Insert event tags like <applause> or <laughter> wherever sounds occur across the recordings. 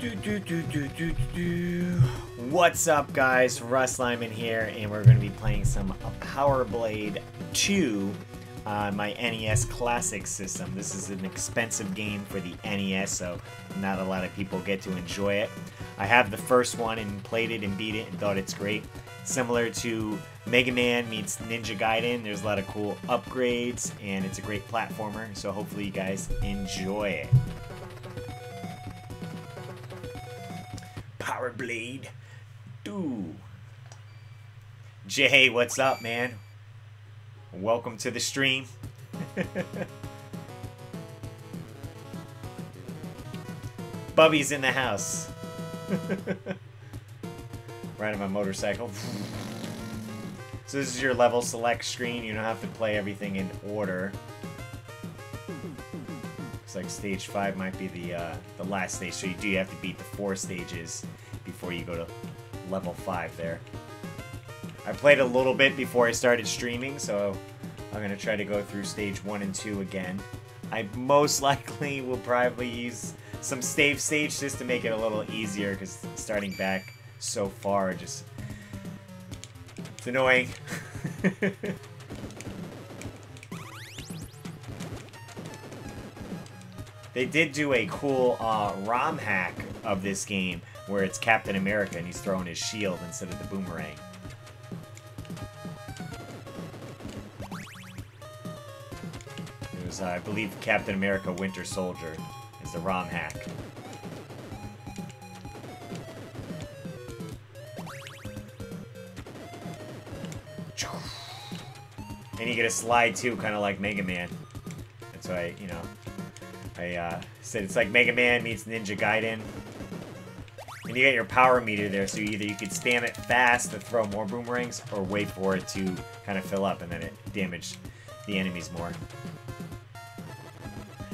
Do, do, do. What's up, guys? Russ Lyman here, and we're going to be playing some Power Blade 2 on my NES Classic system. This is an expensive game for the NES, so not a lot of people get to enjoy it. I have the first one and played it and beat it and thought it's great. Similar to Mega Man meets Ninja Gaiden, there's a lot of cool upgrades, and it's a great platformer, so hopefully you guys enjoy it. Power Blade 2. Jay, what's up, man? Welcome to the stream. <laughs> Bubby's in the house. <laughs> Riding my motorcycle. So this is your level select screen. You don't have to play everything in order. Looks like stage five might be the uh, the last stage, so you do have to beat the four stages before you go to level five there. I played a little bit before I started streaming, so I'm gonna try to go through stage one and two again. I most <laughs> likely will probably use some save stage just to make it a little easier, because starting back so far just it's annoying. <laughs> They did do a cool uh, ROM hack of this game where it's Captain America and he's throwing his shield instead of the boomerang. It was, uh, I believe, Captain America Winter Soldier is the ROM hack. And you get a slide too, kind of like Mega Man. That's why, you know, I uh, said it's like Mega Man meets Ninja Gaiden. And you get your power meter there, so either you could spam it fast to throw more boomerangs, or wait for it to kind of fill up, and then it damage the enemies more.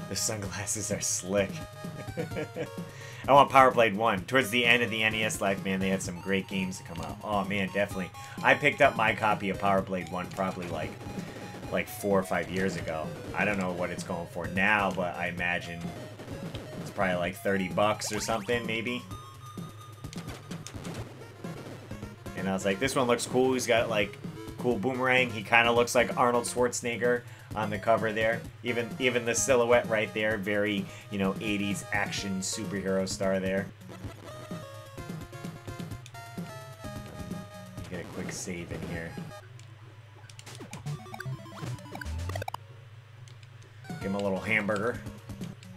The sunglasses are slick. <laughs> I want Power Blade 1. Towards the end of the NES life, man, they had some great games to come out. Oh, man, definitely. I picked up my copy of Power Blade 1 probably like like four or five years ago. I don't know what it's going for now, but I imagine it's probably like 30 bucks or something, maybe. And I was like, this one looks cool. He's got like cool boomerang. He kind of looks like Arnold Schwarzenegger on the cover there. Even even the silhouette right there, very, you know, 80s action superhero star there. Get a quick save in here. Give him a little hamburger.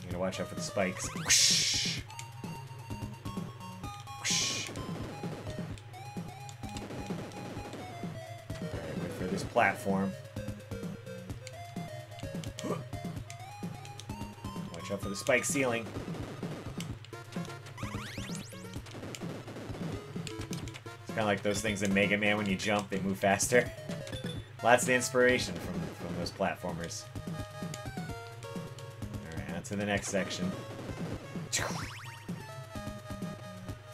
You gotta watch out for the spikes. Whoosh. This platform. Watch out for the spike ceiling. It's kind of like those things in Mega Man when you jump, they move faster. <laughs> Lots of inspiration from, from those platformers Alright, on to the next section.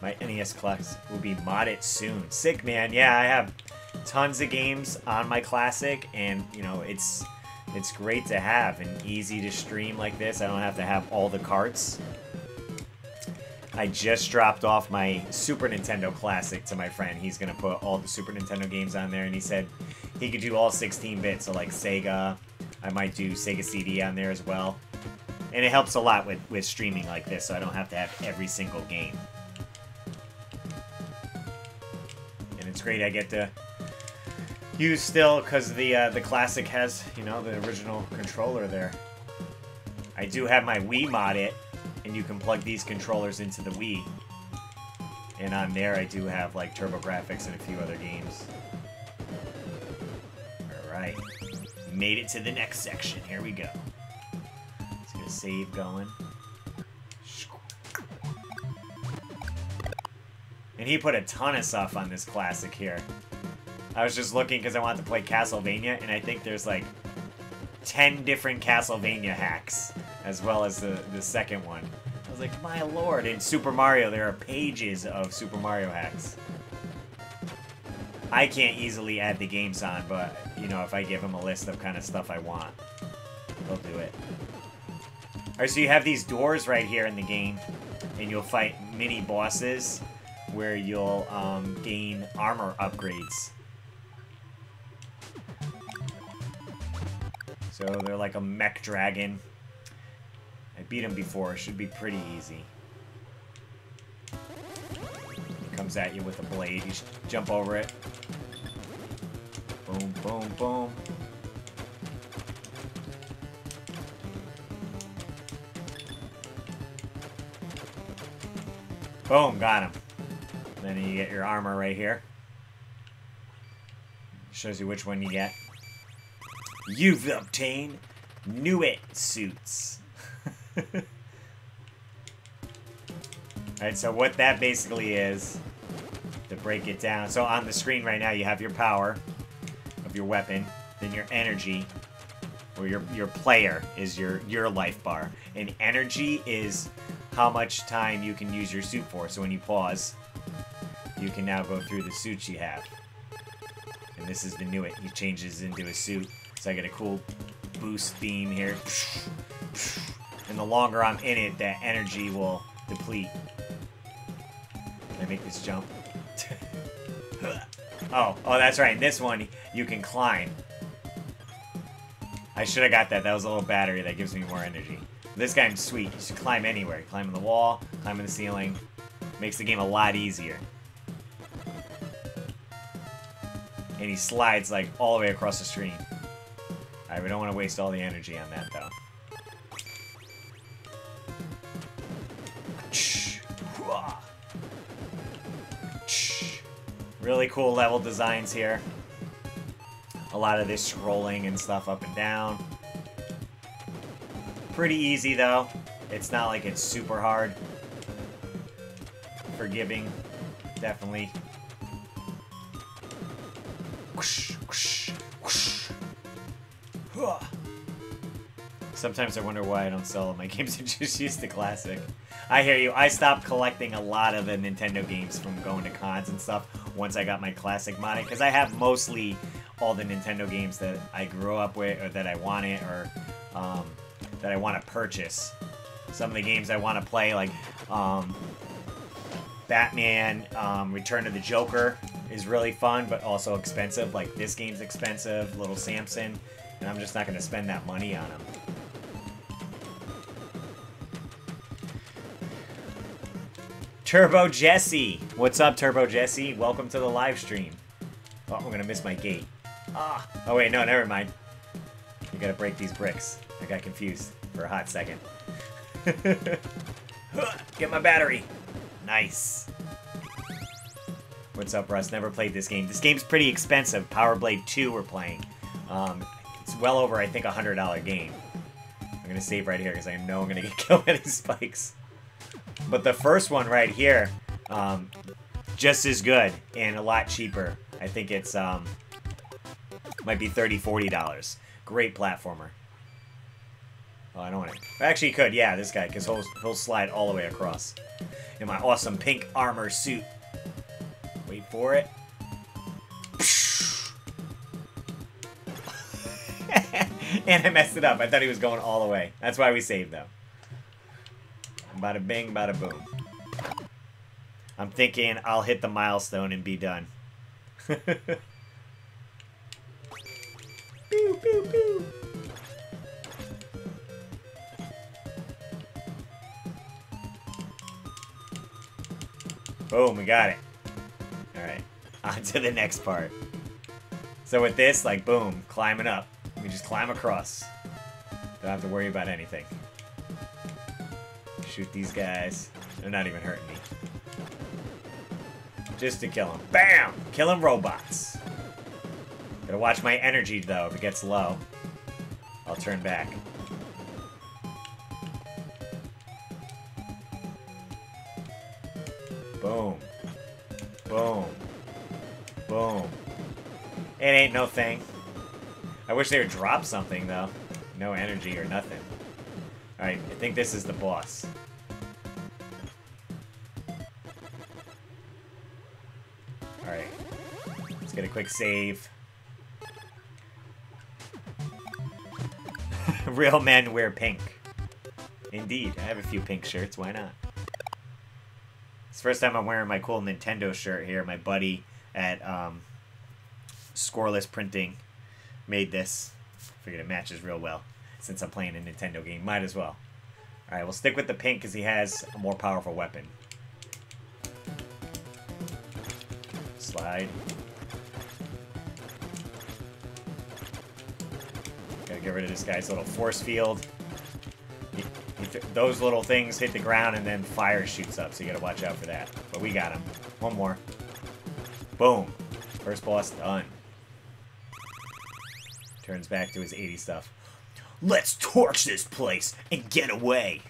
My NES class will be modded soon. Sick, man. Yeah, I have tons of games on my classic, and, you know, it's it's great to have and easy to stream like this. I don't have to have all the carts. I just dropped off my Super Nintendo Classic to my friend. He's going to put all the Super Nintendo games on there, and he said he could do all 16-bit, so like Sega. I might do Sega CD on there as well. And it helps a lot with, with streaming like this, so I don't have to have every single game. And it's great I get to use still, because the, uh, the Classic has, you know, the original controller there. I do have my Wii mod it, and you can plug these controllers into the Wii. And on there I do have, like, TurboGrafx and a few other games. Alright. Made it to the next section. Here we go It's gonna save going. And he put a ton of stuff on this classic here. I was just looking because I wanted to play Castlevania, and I think there's like 10 different Castlevania hacks, as well as the, the second one. I was like, my lord, in Super Mario, there are pages of Super Mario hacks. I can't easily add the games on, but, you know, if I give him a list of kind of stuff I want, he'll do it. Alright, so you have these doors right here in the game. and you'll fight mini bosses where you'll um, gain armor upgrades. So they're like a mech dragon. I beat him before. It should be pretty easy. He comes at you with a blade. You jump over it. Boom, boom, boom. Boom, got him. Then you get your armor right here. Shows you which one you get. You've obtained Nuit suits. Alright, so what that basically is, to break it down. So on the screen right now, you have your power of your weapon, then your energy, or your, your player is your, your life bar. And energy is how much time you can use your suit for. So when you pause, you can now go through the suits you have. And this is the new it. He changes into a suit. So I get a cool boost beam here. And the longer I'm in it, that energy will deplete. Can I make this jump? <laughs> oh, oh, that's right. This one, you can climb. I should have got that. That was a little battery that gives me more energy. This game's sweet. You should climb anywhere. Climb on the wall, climb on the ceiling. Makes the game a lot easier. And he slides, like, all the way across the screen. Alright, we don't want to waste all the energy on that, though. Really cool level designs here. A lot of this scrolling and stuff up and down. Pretty easy, though. It's not like it's super hard. Forgiving, definitely. Sometimes I wonder why I don't sell my <laughs> games and just use the classic. I hear you. I stopped collecting a lot of the Nintendo games from going to cons and stuff once I got my classic modding because I have mostly all the Nintendo games that I grew up with or that I wanted or um, that I want to purchase. Some of the games I want to play, like um, Batman um, Return of the Joker, is really fun, but also expensive. Like, this game's expensive, Little Samson, and I'm just not going to spend that money on them. Turbo Jesse! What's up, Turbo Jesse? Welcome to the live stream. Oh, I'm gonna miss my gate. Ah! Oh, wait, no, never mind. You gotta break these bricks. I got confused for a hot second. <laughs> Get my battery. Nice. What's up, Russ? Never played this game. This game's pretty expensive. Power Blade 2 we're playing. Um, well over, I think, a $100 game. I'm going to save right here because I know I'm going <laughs> to get killed by these spikes. But the first one right here, um, just as good and a lot cheaper. I think it's, um, might be $30, $40. Great platformer. Oh, I don't want to. Actually, could. Yeah, this guy, because he'll, he'll slide all the way across. In my awesome pink armor suit. Wait for it. <laughs> and I messed it up. I thought he was going all the way. That's why we saved, though. Bada bing, bada boom. I'm thinking I'll hit the milestone and be done. <laughs> pew, pew, pew. Boom, we got it. Alright, <laughs> on to the next part. So with this, like, boom, climbing up. We just climb across. Don't have to worry about anything. Shoot these guys. They're not even hurting me. Just to kill them. Bam! Killing robots. Gotta watch my energy, though. If it gets low, I'll turn back. Boom. Boom. Boom. It ain't no thing. I wish they would drop something, though. No energy or nothing. Alright, I think this is the boss. Alright. Let's get a quick save. <laughs> Real men wear pink. Indeed, I have a few pink shirts, why not? It's the first time I'm wearing my cool Nintendo shirt here. My buddy at um, Scoreless Printing made this. Figured it matches real well. Since I'm playing a Nintendo game, might as well. Alright, we'll stick with the pink because he has a more powerful weapon. Slide. Gotta get rid of this guy's little force field. He, he those little things hit the ground and then fire shoots up, so you gotta watch out for that. But we got him. One more. Boom. First boss done. Turns back to his 80 stuff. Let's torch this place and get away.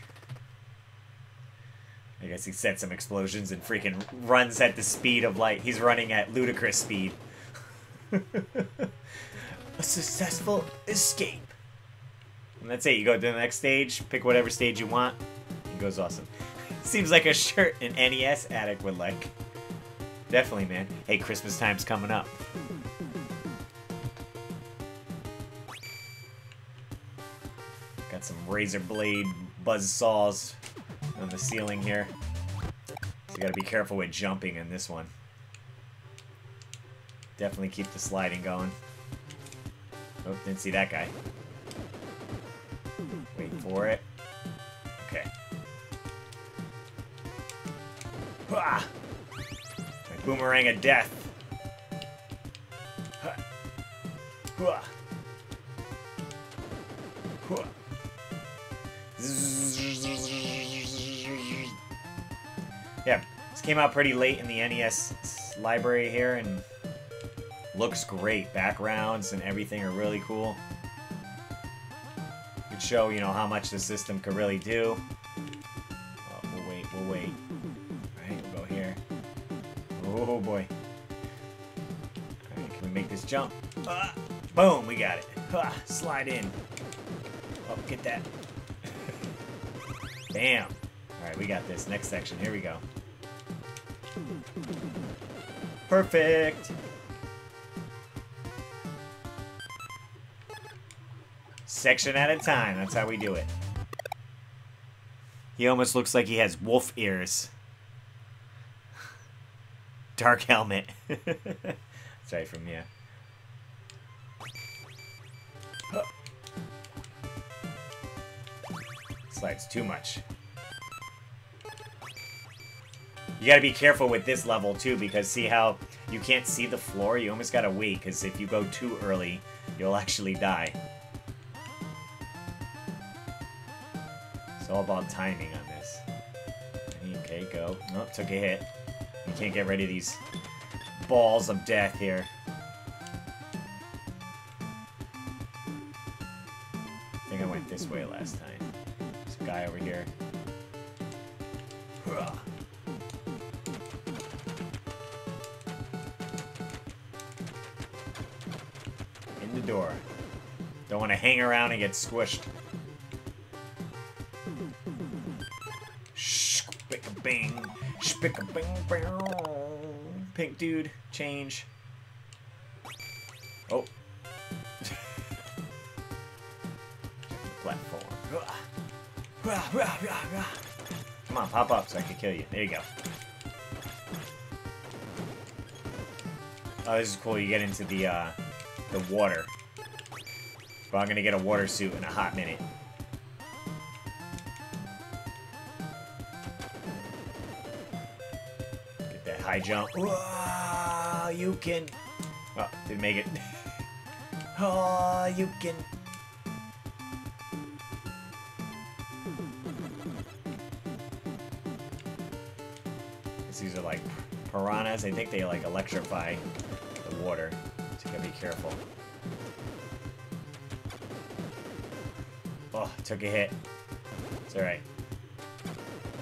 I guess he set some explosions and freaking runs at the speed of light. He's running at ludicrous speed. <laughs> A successful escape. And that's it. You go to the next stage, pick whatever stage you want. It goes awesome. <laughs> Seems like a shirt an NES addict would like. Definitely, man. Hey, Christmas time's coming up. Some razor blade buzz saws on the ceiling here. So you gotta be careful with jumping in this one. Definitely keep the sliding going. Oh, didn't see that guy. Wait for it. Okay. Ah! My boomerang of death. Yeah, this came out pretty late in the NES library here, and looks great. Backgrounds and everything are really cool. Could show, you know, how much the system could really do. Oh, we'll wait, we'll wait. Alright, we'll go here. Oh boy. Alright, can we make this jump? Ah, boom, we got it. Ah, slide in. Oh, get that. Bam. Alright, we got this. Next section. Here we go. Perfect. Section at a time. That's how we do it. He almost looks like he has wolf ears. <laughs> Dark helmet. <laughs> Sorry from you. Slides too much. You gotta be careful with this level too, because see how you can't see the floor? You almost gotta wait, because if you go too early, you'll actually die. It's all about timing on this. Okay, go. Nope, took a hit. You can't get rid of these balls of death here. I think I went this way last time. Guy over here. In the door. Don't want to hang around and get squished. Spick-a-bing. Spick-a-bing. Pink dude, change. Pop up so I can kill you. There you go. Oh, this is cool. You get into the, uh, the water. But I'm gonna get a water suit in a hot minute. Get that high jump. Whoa, you can... Oh, didn't make it. <laughs> oh, you can... piranhas. I think they like electrify the water. So you gotta be careful. Oh, took a hit. It's alright.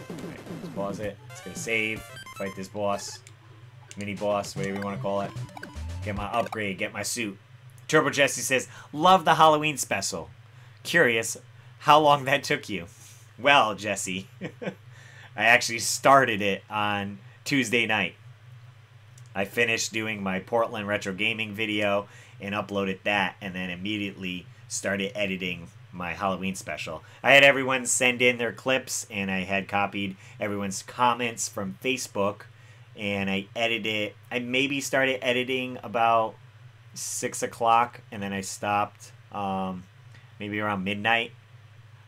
Alright, let's pause it. It's gonna save. Fight this boss. Mini boss, whatever you want to call it. Get my upgrade, get my suit. Turbo Jesse says, Love the Halloween special. Curious how long that took you. Well, Jesse, <laughs> I actually started it on Tuesday night. I finished doing my Portland Retro Gaming video and uploaded that, and then immediately started editing my Halloween special. I had everyone send in their clips, and I had copied everyone's comments from Facebook, and I edited. I maybe started editing about six o'clock, and then I stopped um, maybe around midnight.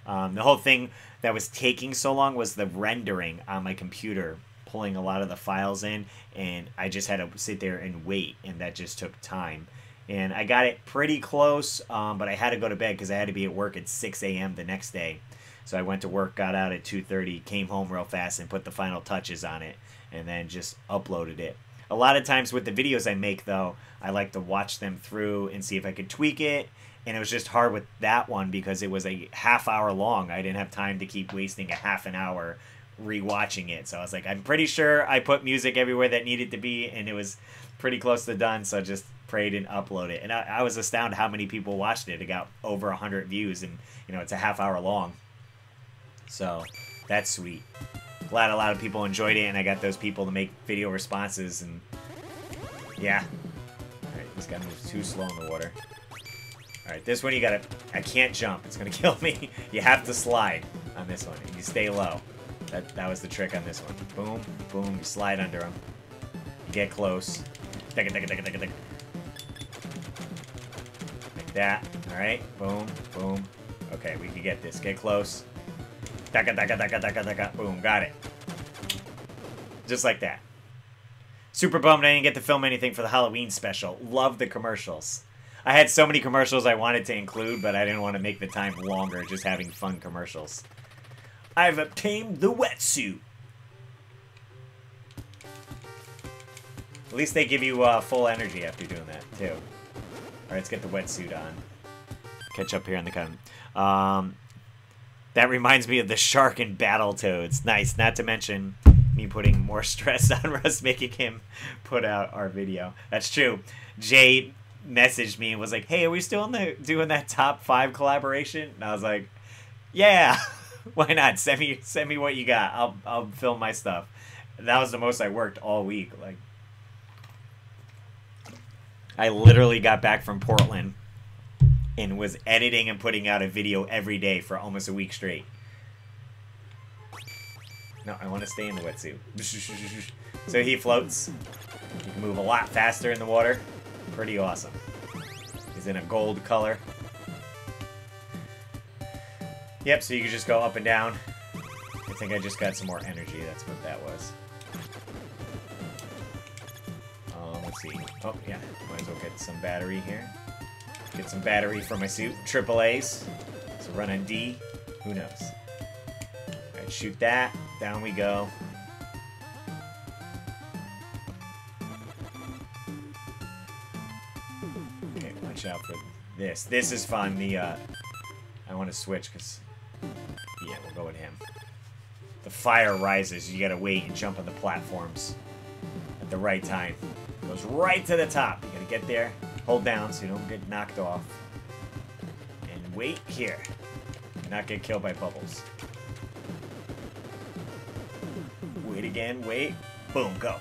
Um, the whole thing that was taking so long was the rendering on my computer, pulling a lot of the files in, and I just had to sit there and wait, and that just took time. And I got it pretty close, um, but I had to go to bed because I had to be at work at 6 a.m. the next day. So I went to work, got out at 2:30, came home real fast, and put the final touches on it, and then just uploaded it. A lot of times with the videos I make, though, I like to watch them through and see if I could tweak it and it was just hard with that one because it was a half hour long. I didn't have time to keep wasting a half an hour rewatching it. So I was like, I'm pretty sure I put music everywhere that needed to be, and it was pretty close to done. So I just prayed and upload it. And I, I was astounded how many people watched it. It got over hundred views, and you know it's a half hour long. So that's sweet. Glad a lot of people enjoyed it, and I got those people to make video responses, and yeah. All right, this guy moves too slow in the water. Alright, this one you gotta... I can't jump. It's gonna <laughs> kill me. you have to slide on this one. You stay low. That, that was the trick on this one. Boom, boom. You slide under them. Get close. Like that. Alright. Boom, boom. Okay, we can get this. Get close. Boom, got it. Just like that. Super bummed I didn't get to film anything for the Halloween special. Love the commercials. I had so many commercials I wanted to include, but I didn't want to make the time longer just having fun commercials. I've obtained the wetsuit. At least they give you uh, full energy after doing that, too. Alright, let's get the wetsuit on. Catch up here on the gun. Um, that reminds me of the shark and Battletoads. Nice, not to mention me putting more <laughs> stress on Russ making him put out our video. That's true. Jay messaged me and was like, "Hey, are we still in the doing that top five collaboration?" And I was like, "Yeah, <laughs> <laughs> why not? Send me send me what you got. I'll I'll film my stuff." that was the most I worked all week. Like, I literally got back from Portland and was editing and putting out a video every day for almost a week straight. No, I want to stay in the wetsuit. <laughs> so he floats. You can move a lot faster in the water. Pretty awesome. He's in a gold color. Yep, so you can just go up and down. I think I just got some more energy. That's what that was. Um, let's see. Oh, yeah. Might as well get some battery here. Get some battery for my suit. Triple A's. So run on D. Who knows? Alright, shoot that. Down we go. Okay, watch out for this. This is fun. The uh, I want to switch because yeah, we'll go with him. The fire rises. You gotta wait and jump on the platforms at the right time. Goes right to the top. You gotta get there, hold down so you don't get knocked off, and wait here. Not get killed by bubbles. Wait again. Wait. Boom. Go.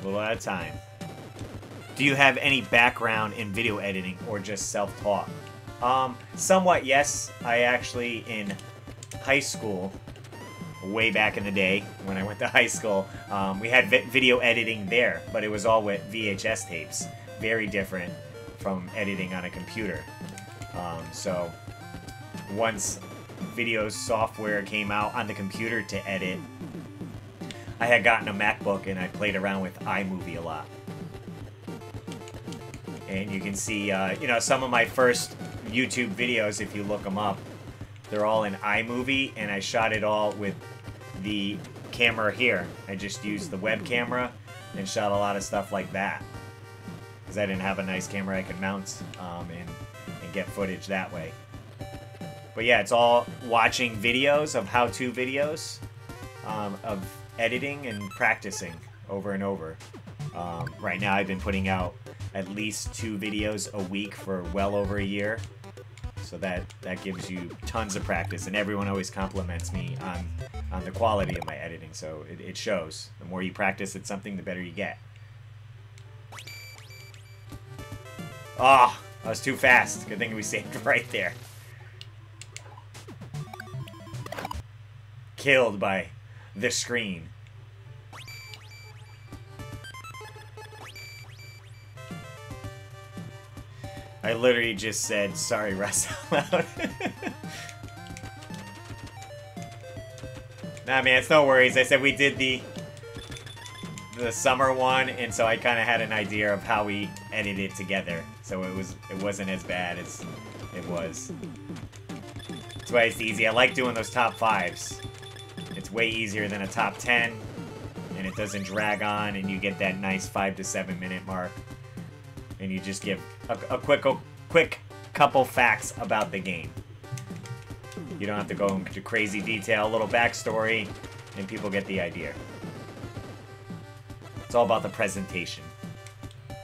A little at a time. Do you have any background in video editing or just self-taught? Um, somewhat, yes. I actually, in high school, way back in the day, when I went to high school, um, we had vi video editing there, but it was all with VHS tapes. Very different from editing on a computer. Um, so, once video software came out on the computer to edit, I had gotten a MacBook and I played around with iMovie a lot. And you can see, uh, you know, some of my first YouTube videos, if you look them up, they're all in iMovie, and I shot it all with the camera here. I just used the web camera and shot a lot of stuff like that. Because I didn't have a nice camera I could mount um, and, and get footage that way. But yeah, it's all watching videos of how-to videos um, of editing and practicing over and over. Um, right now, I've been putting out at least two videos a week for well over a year. So that, that gives you tons of practice, and everyone always compliments me on, on the quality of my editing, so it, it shows. The more you practice at something, the better you get. Ah, oh, I was too fast. Good thing we saved <laughs> right there. Killed by the screen. I literally just said, sorry, Russ, <laughs> out loud. nah, man, it's no worries. I said we did the the summer one, and so I kind of had an idea of how we edited it together. So it was it wasn't as bad as it was. That's why it's easy. I like doing those top fives. It's way easier than a top ten, and it doesn't drag on, and you get that nice five to seven minute mark, and you just give a, a quick a quick couple facts about the game. You don't have to go into crazy detail, a little backstory, and people get the idea. It's all about the presentation. Uh,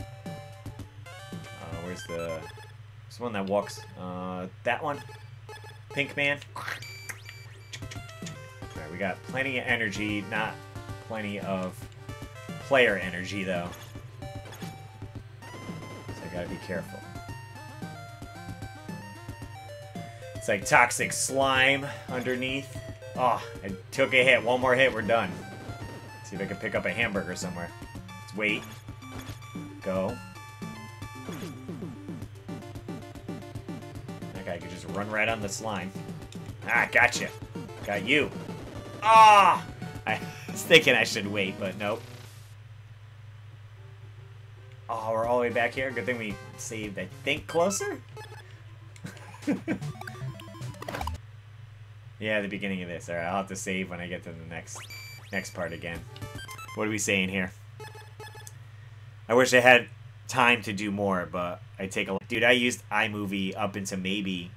where's the... There's one that walks... Uh, that one? Pink Man? Alright, we got plenty of energy, not plenty of player energy, though. Gotta be careful. It's like toxic slime underneath. Oh, I took a hit. One more hit, we're done. See if I can pick up a hamburger somewhere. Let's wait. Go. That guy could just run right on the slime. Ah, gotcha. Got you. Ah! <laughs> I was thinking I should wait, but nope. Oh, we're all the way back here. Good thing we saved, I think, closer? <laughs> yeah, the beginning of this. Alright, I'll have to save when I get to the next next part again. What are we saying here? I wish I had time to do more, but I take a look. dude. I used iMovie up into maybe,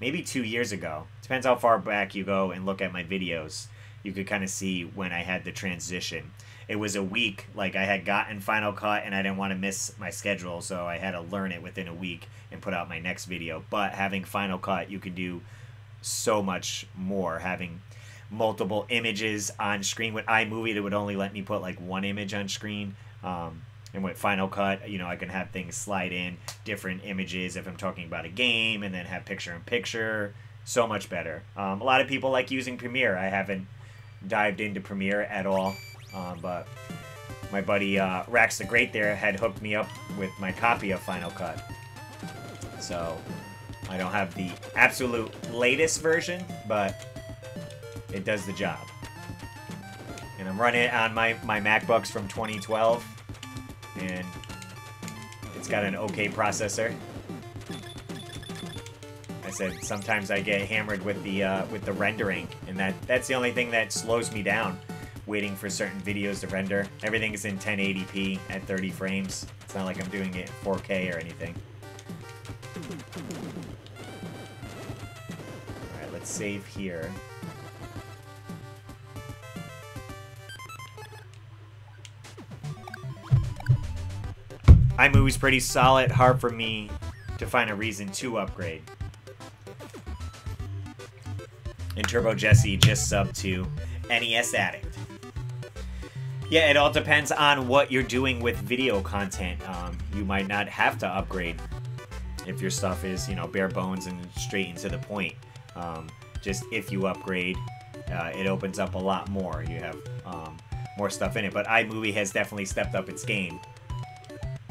maybe two years ago. Depends how far back you go and look at my videos. You could kind of see when I had the transition. It was a week, like I had gotten Final Cut and I didn't want to miss my schedule, so I had to learn it within a week and put out my next video. But having Final Cut, you could do so much more. Having multiple images on screen. With iMovie, it would only let me put like one image on screen. Um, and with Final Cut, you know, I can have things slide in different images if I'm talking about a game, and then have picture in picture. So much better. Um, a lot of people like using Premiere. I haven't dived into Premiere at all, um, but my buddy uh, Rax the Great there had hooked me up with my copy of Final Cut. So I don't have the absolute latest version, but it does the job. And I'm running it on my, my MacBooks from 2012. And it's got an okay processor. I said sometimes I get hammered with the uh, with the rendering, and that that's the only thing that slows me down. Waiting for certain videos to render. Everything is in 1080p at 30 frames. It's not like I'm doing it 4K or anything. Alright, let's save here. iMovie's pretty solid, hard for me to find a reason to upgrade. And Turbo Jesse just sub to NES Addict. Yeah, it all depends on what you're doing with video content. Um, you might not have to upgrade if your stuff is, you know, bare bones and straight and to the point. Um, just if you upgrade, uh, it opens up a lot more. You have um, more stuff in it. But iMovie has definitely stepped up its game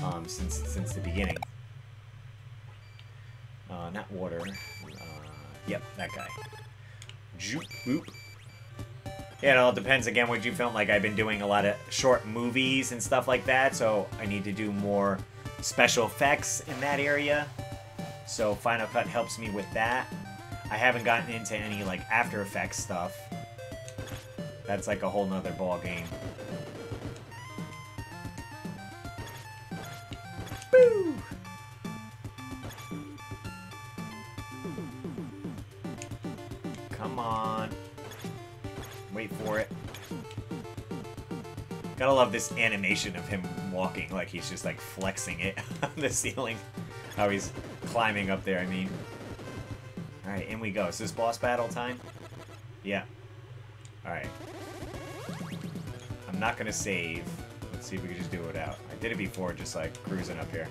um, since since the beginning. Uh, not water. Uh, yep, that guy. Joop, boop. It all depends again what you film. Like I've been doing a lot of short movies and stuff like that, so I need to do more special effects in that area. So Final Cut helps me with that. I haven't gotten into any like After Effects stuff. That's like a whole nother ball game. Woo! Come on. Wait for it. Gotta love this animation of him walking like he's just like flexing it <laughs> on the ceiling. How he's climbing up there, I mean. Alright, in we go. Is this boss battle time? Yeah. Alright. I'm not gonna save. Let's see if we can just do it out. I did it before, just like cruising up here.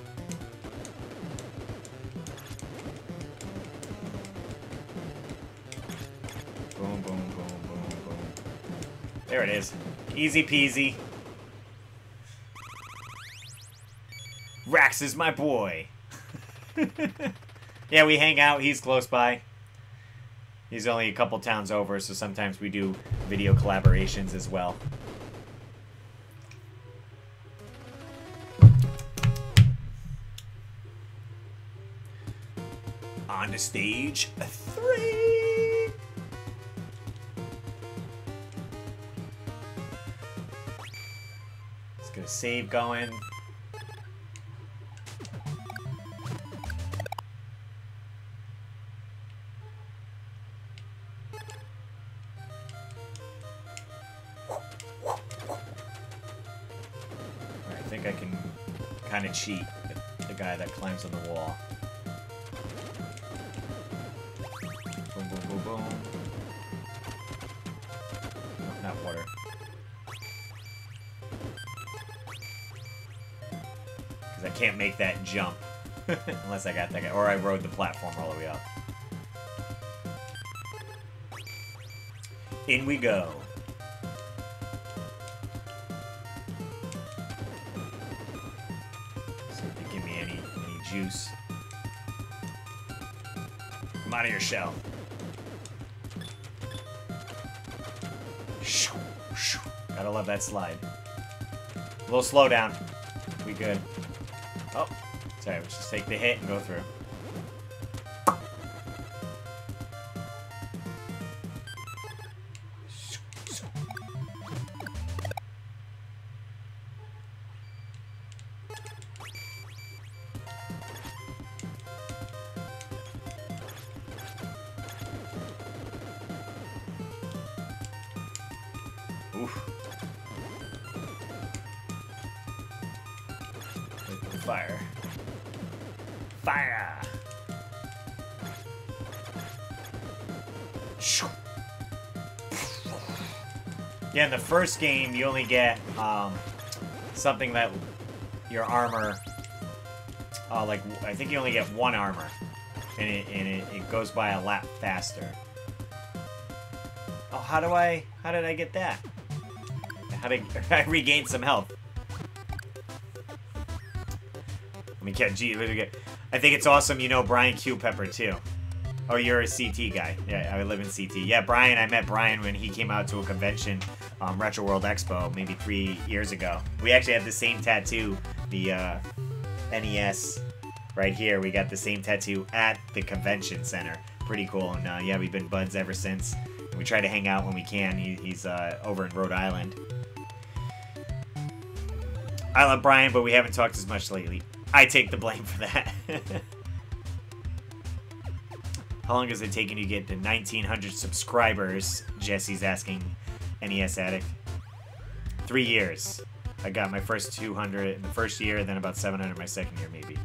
Boom, boom, there it is. Easy peasy. Rax is my boy. <laughs> yeah, we hang out. He's close by. He's only a couple towns over, so sometimes we do video collaborations as well. On to stage three. Get a save going. I think I can kind of cheat the, the guy that climbs on the wall. Can't make that jump. <laughs> Unless I got that guy. Or I rode the platform all the way up. In we go. See if they give me any any juice. Come out of your shell. Gotta love that slide. A little slow down. We good. Let's just take the hit and go through. First game, you only get um, something that your armor, uh, like I think you only get one armor, and it and it, it goes by a lot faster. Oh, how do I? How did I get that? How did <laughs> I regain some health? Let me get G. Let me get. I think it's awesome. You know Brian Q Pepper too. Oh, you're a CT guy. Yeah, I live in CT. Yeah, Brian. I met Brian when he came out to a convention, um, Retro World Expo, maybe three years ago. We actually have the same tattoo, the uh, NES, right here. We got the same tattoo at the convention center. Pretty cool. And uh, yeah, we've been buds ever since. We try to hang out when we can. He, he's uh, over in Rhode Island. I love Brian, but we haven't talked as much lately. I take the blame for that. <laughs> How long has it taken you to get to 1,900 subscribers? Jesse's asking NES Addict. Three years. I got my first 200 in the first year, then about 700 my second year, maybe.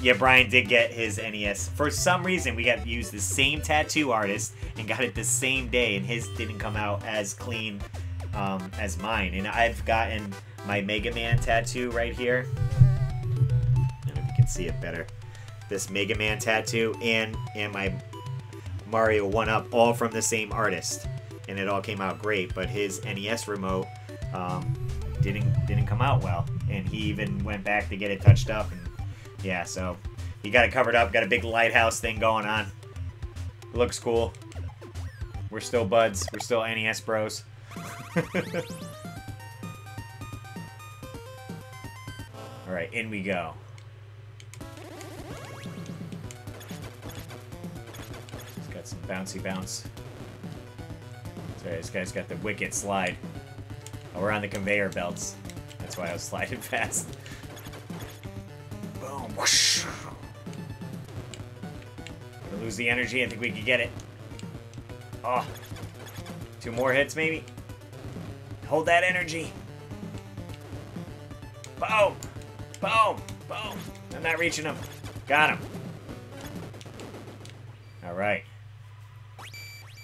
Yeah, Brian did get his NES. For some reason, we got to use the same tattoo artist and got it the same day, and his didn't come out as clean um, as mine. And I've gotten my Mega Man tattoo right here. I don't know if you can see it better. This Mega Man tattoo and and my Mario 1-Up all from the same artist. And it all came out great, but his NES remote um, didn't didn't come out well. And he even went back to get it touched up and yeah, so he got it covered up, got a big lighthouse thing going on. Looks cool. We're still buds. We're still NES bros. <laughs> Alright, in we go. He's got some bouncy bounce. This guy's got the wicked slide. Oh, we're on the conveyor belts. That's why I was sliding <laughs> fast. Boom. Whoosh. Gonna lose the energy. I think we can get it. Oh. Two more hits, maybe? Hold that energy. Boom. Boom. Boom. I'm not reaching him. Got him. All right.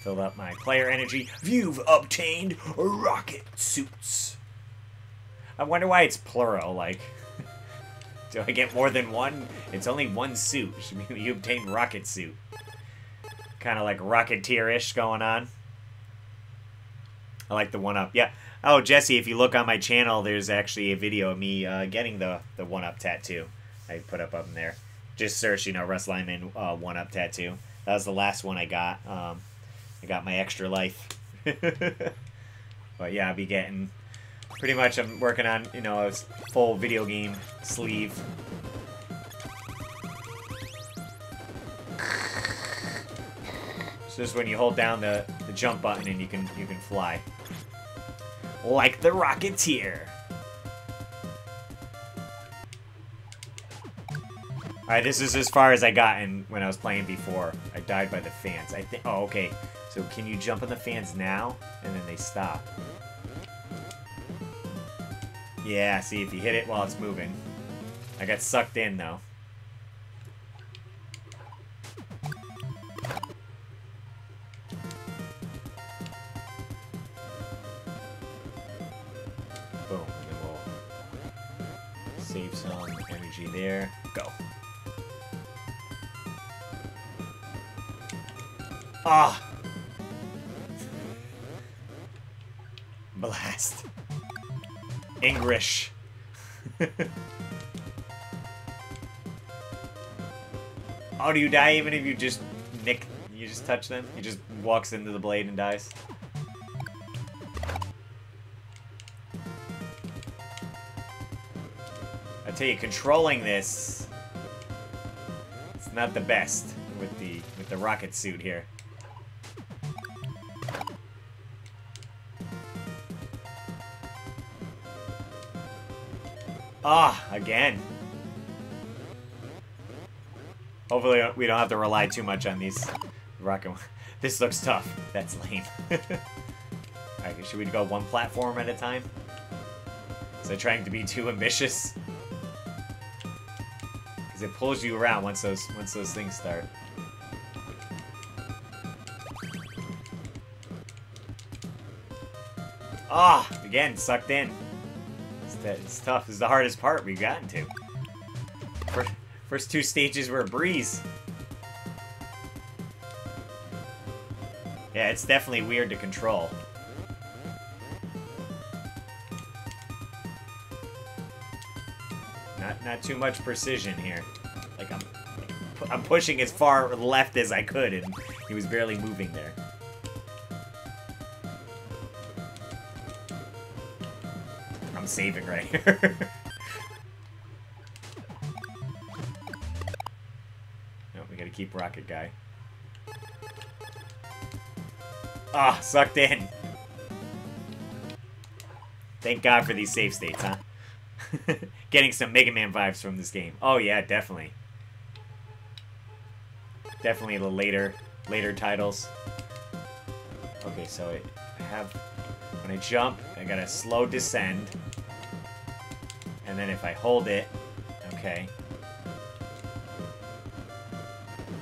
Filled up my player energy. You've obtained rocket suits. I wonder why it's plural. Like, <laughs> do I get more than one? It's only one suit. <laughs> You obtained rocket suit. Kind of like Rocketeer-ish going on. I like the one up. Yeah. Oh, Jesse, if you look on my channel, there's actually a video of me uh, getting the the one up tattoo. I put up up in there. Just search, you know, Russ Lyman uh, one up tattoo. That was the last one I got. Um, I got my extra life. <laughs> but yeah, I'll be getting pretty much. I'm working on you know a full video game sleeve. So this is when you hold down the, the jump button and you can you can fly. Like the Rocketeer. Alright, this is as far as I got in when I was playing before. I died by the fans. I think. Oh, okay. So can you jump on the fans now? And then they stop. Yeah, see if you hit it while it's moving. I got sucked in though. Boom, and we'll save some energy there. Go. Ah! English. <laughs> oh, do you die even if you just nick, you just touch them? He just walks into the blade and dies? I tell you, controlling this, it's not the best with the with the rocket suit here. Ah, again. Hopefully we don't have to rely too much on these rocket... <laughs> This looks tough. That's lame. <laughs> Alright, should we go one platform at a time? Is it trying to be too ambitious? Because it pulls you around once those once those things start. Ah, again, sucked in it's tough. Is the hardest part we've gotten to. First, first two stages were a breeze. Yeah, it's definitely weird to control. Not not too much precision here. Like I'm I'm pushing as far left as I could and he was barely moving there. Saving right here. <laughs> no, we gotta keep Rocket Guy. Ah, sucked in. Thank God for these save states, huh? <laughs> Getting some Mega Man vibes from this game. Oh yeah, definitely. Definitely the later, later titles. Okay, so I have, when I jump, I gotta slow descend. And then if I hold it, okay.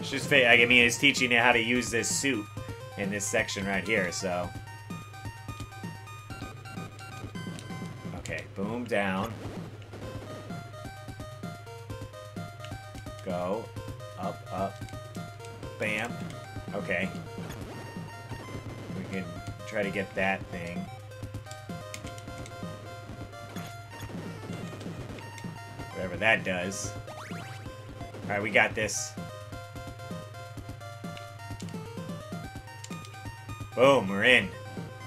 It's just, I mean, it's teaching you how to use this suit in this section right here, so. Okay, boom, down. Go. Up, up. Bam. Okay. We can try to get that thing. Whatever that does. Alright, we got this. Boom, we're in.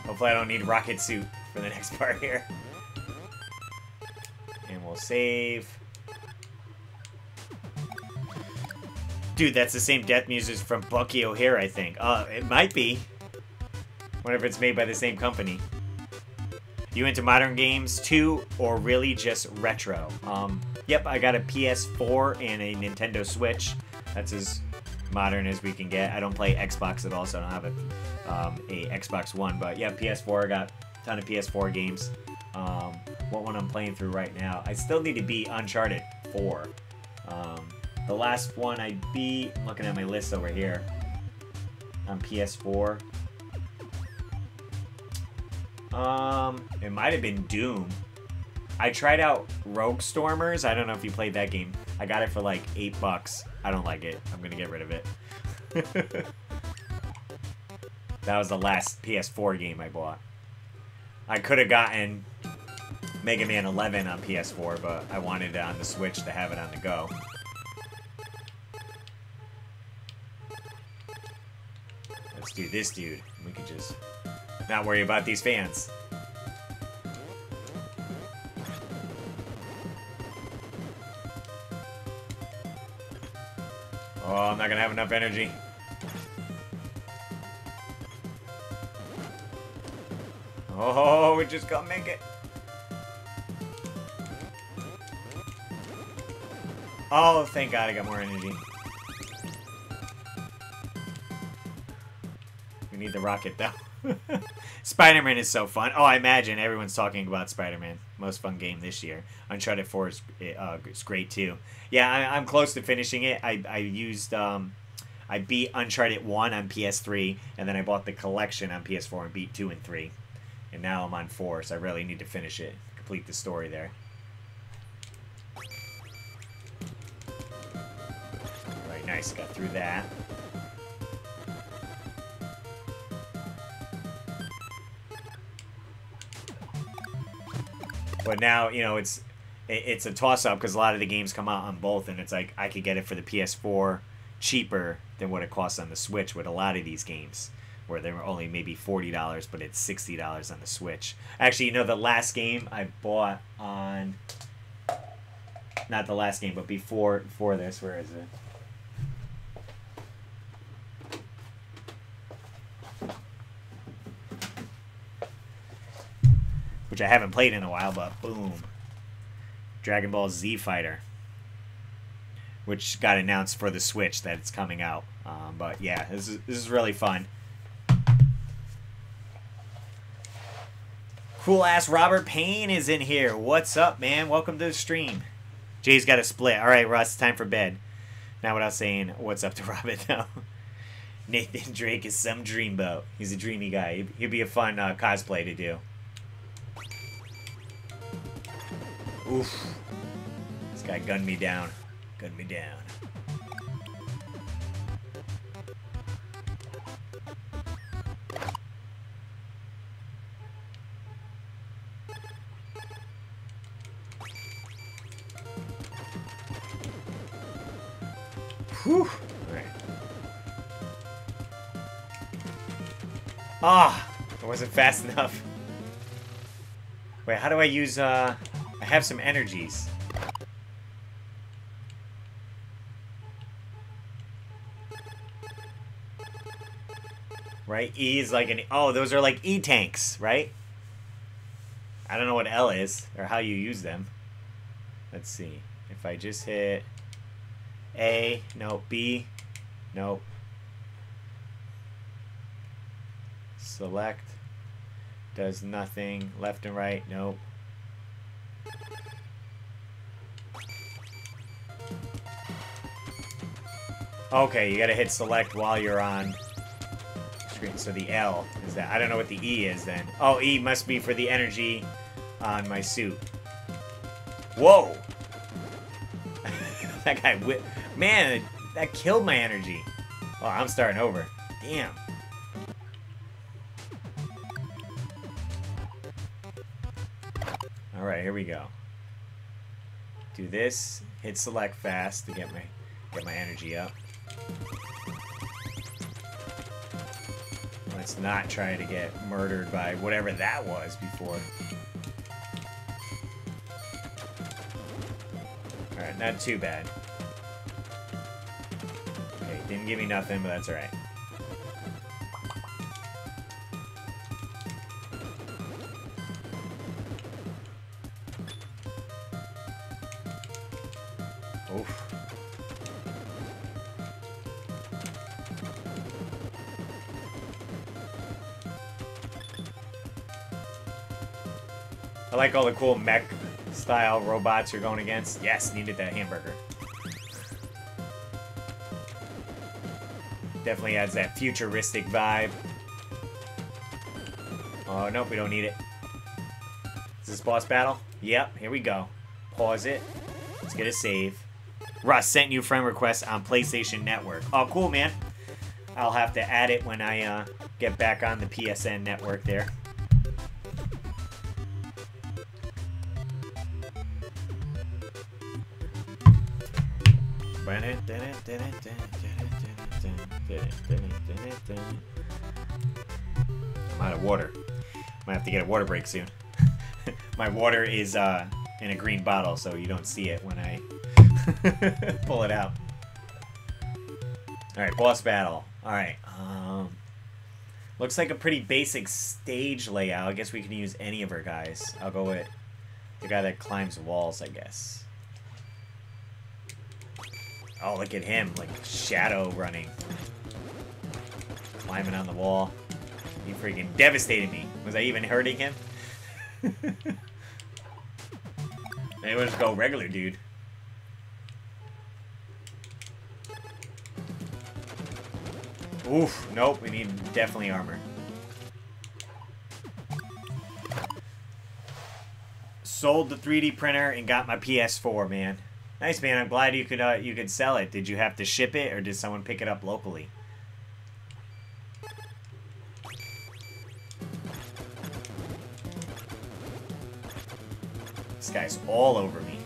Hopefully I don't need rocket suit for the <laughs> next part here. And we'll save. Dude, that's the same death music from Bucky O'Hare, I think. Uh, it might be. Whenever it's made by the same company. You into modern games too, or really just retro? Um, Yep, I got a PS4 and a Nintendo Switch. That's as modern as we can get. I don't play Xbox at all, so I don't have a, um, a Xbox One. But yeah, PS4, I got a ton of PS4 games. Um, what one I'm playing through right now. I still need to beat Uncharted 4. Um, the last one I beat, I'm looking at my list over here, on PS4. Um, it might have been Doom. I tried out Rogue Stormers. I don't know if you played that game. I got it for like eight bucks. I don't like it. I'm gonna get rid of it. <laughs> that was the last PS4 game I bought. I could have gotten Mega Man 11 on PS4, but I wanted it on the Switch to have it on the go. Let's do this dude. We can just not worry about these fans. Oh, I'm not gonna have enough energy. Oh, we just gotta make it. Oh, thank God I got more energy. We need the rocket, though. <laughs> Spider-Man is so fun. Oh, I imagine everyone's talking about Spider-Man. Most fun game this year. Uncharted 4 is uh, it's great, too. Yeah, I, am close to finishing it. I, I used... Um, I beat Uncharted 1 on PS3, and then I bought the collection on PS4 and beat 2 and 3. And now I'm on 4, so I really need to finish it. Complete the story there. Right, nice. Got through that. But now, you know, it's it's a toss-up because a lot of the games come out on both, and it's like I could get it for the PS4 cheaper than what it costs on the Switch with a lot of these games where they were only maybe forty dollars, but it's sixty dollars on the Switch. Actually, you know, the last game I bought on not the last game, but before before this, where is it? Which I haven't played in a while, but boom. Dragon Ball Z Fighter. Which got announced for the Switch that it's coming out. Um, but yeah, this is, this is really fun. Cool ass Robert Payne is in here. What's up, man? Welcome to the stream. Jay's got a split. All right, Russ, time for bed. Now, without saying what's up to <laughs> Robert, though. Nathan Drake is some dreamboat. He's a dreamy guy. He'd be a fun uh, cosplay to do. Oof. This guy gunned me down. Gunned me down. Whew. Alright. Ah! It wasn't fast <laughs> enough. Wait, how do I use, uh... Have some energies. Right? E is like an... Oh, those are like E-tanks, right? I don't know what L is, or how you use them. Let's see. If I just hit... A, no, B, no. Select, does nothing. Left and right, nope. Okay, you gotta hit select while you're on screen. So the L is that. I don't know what the E is then. Oh, E must be for the energy on my suit. Whoa! <laughs> that guy whipped. Man, that killed my energy. Oh, I'm starting over. Damn. Alright, here we go. Do this, hit select fast to get my get my energy up. Let's not try to get murdered by whatever that was before. Alright, not too bad. Didn't give me nothing, but that's alright. Like all the cool mech style robots you're going against. Yes, needed that hamburger. Definitely adds that futuristic vibe. Oh, nope, we don't need it. Is this boss battle? Yep, here we go. Pause it. Let's get a save. Russ sent you friend request on PlayStation Network. Oh, cool, man. I'll have to add it when I uh, get back on the PSN network there. I'm out of water. Might have to get a water break soon. <laughs> My water is uh, in a green bottle, so you don't see it when I <laughs> pull it out. Alright, boss battle. Alright, um... Looks like a pretty basic stage layout. I guess we can use any of our guys. I'll go with the guy that climbs walls, I guess. Oh, look at him, like shadow running. Climbing on the wall. He freaking devastated me. Was I even hurting him? Maybe we'll just go regular, dude. Oof, nope, we need definitely armor. Sold the 3D printer and got my PS4, man. Nice, man. I'm glad you could uh, you could sell it. Did you have to ship it, or did someone pick it up locally? This guy's all over me.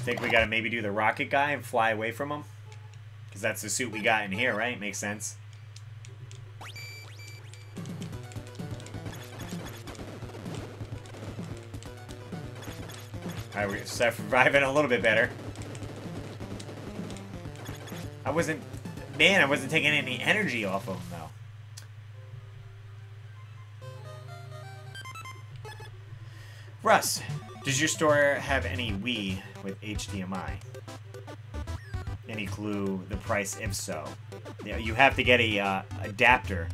Think we gotta maybe do the rocket guy and fly away from him? Because that's the suit we got in here, right? Makes sense. Alright, we're surviving a little bit better. I wasn't... Man, I wasn't taking any energy off of him, though. Russ, does your store have any Wii with HDMI? Any clue the price if so? You have to get a uh, adapter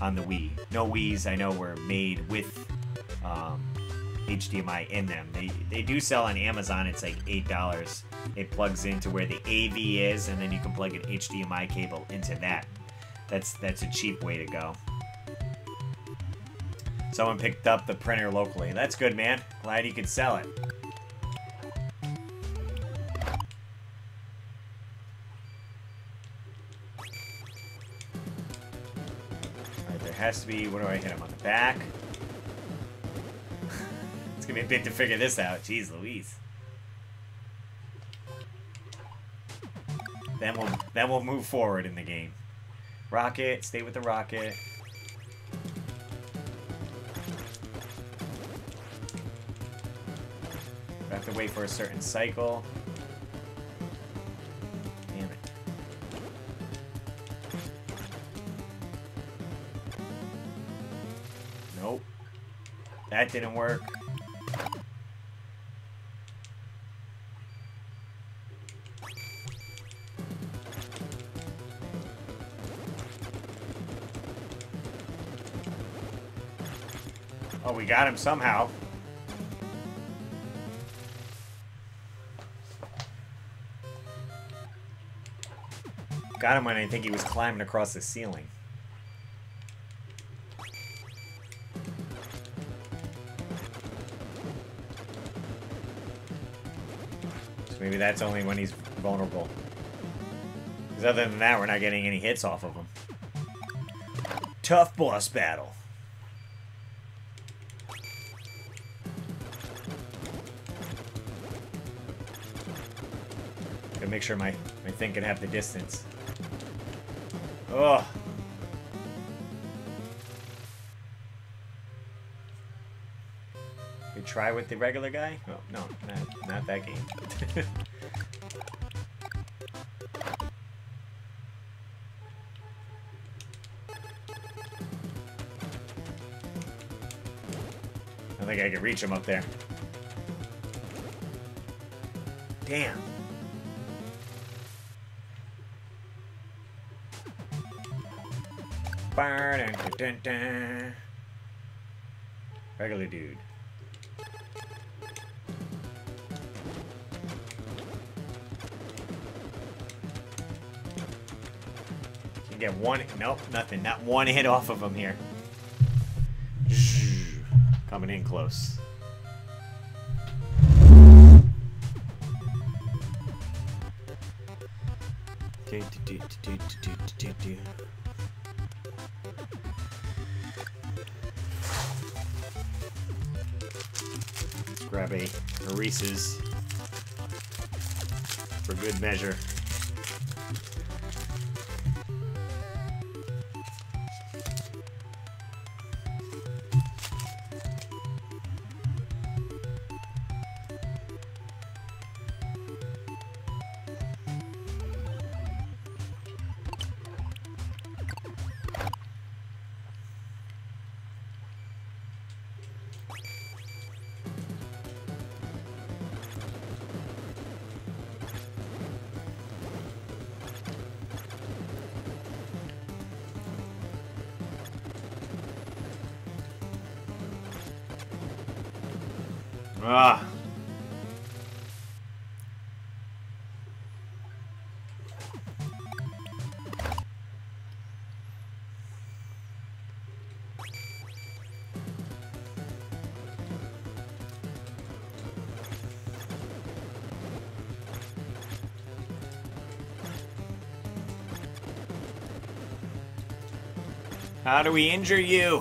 on the Wii. No Wii's I know were made with um, HDMI in them. They they do sell on Amazon. It's like eight dollars. It plugs into where the AV is, and then you can plug an HDMI cable into that. That's that's a cheap way to go. Someone picked up the printer locally. That's good, man. Glad you could sell it. There has to be... What do I hit him on the back? Gonna a bit to figure this out. Jeez Louise. Then we'll then we'll move forward in the game. Rocket, stay with the rocket. We have to wait for a certain cycle. Damn it. Nope. That didn't work. Oh, we got him somehow. Got him when I think he was climbing across the ceiling. So maybe that's only when he's vulnerable. Because other than that, we're not getting any hits off of him. Tough boss battle. Make sure my, my thing can have the distance. Ugh. We try with the regular guy? Oh, no, not, not that game. <laughs> I think I can reach him up there. Damn. Regular dude. Can get one. Nope, nothing. Not one hit off of him here. Coming in close. Do, do, do, do, do, do, do, pieces for good measure. How do we injure you?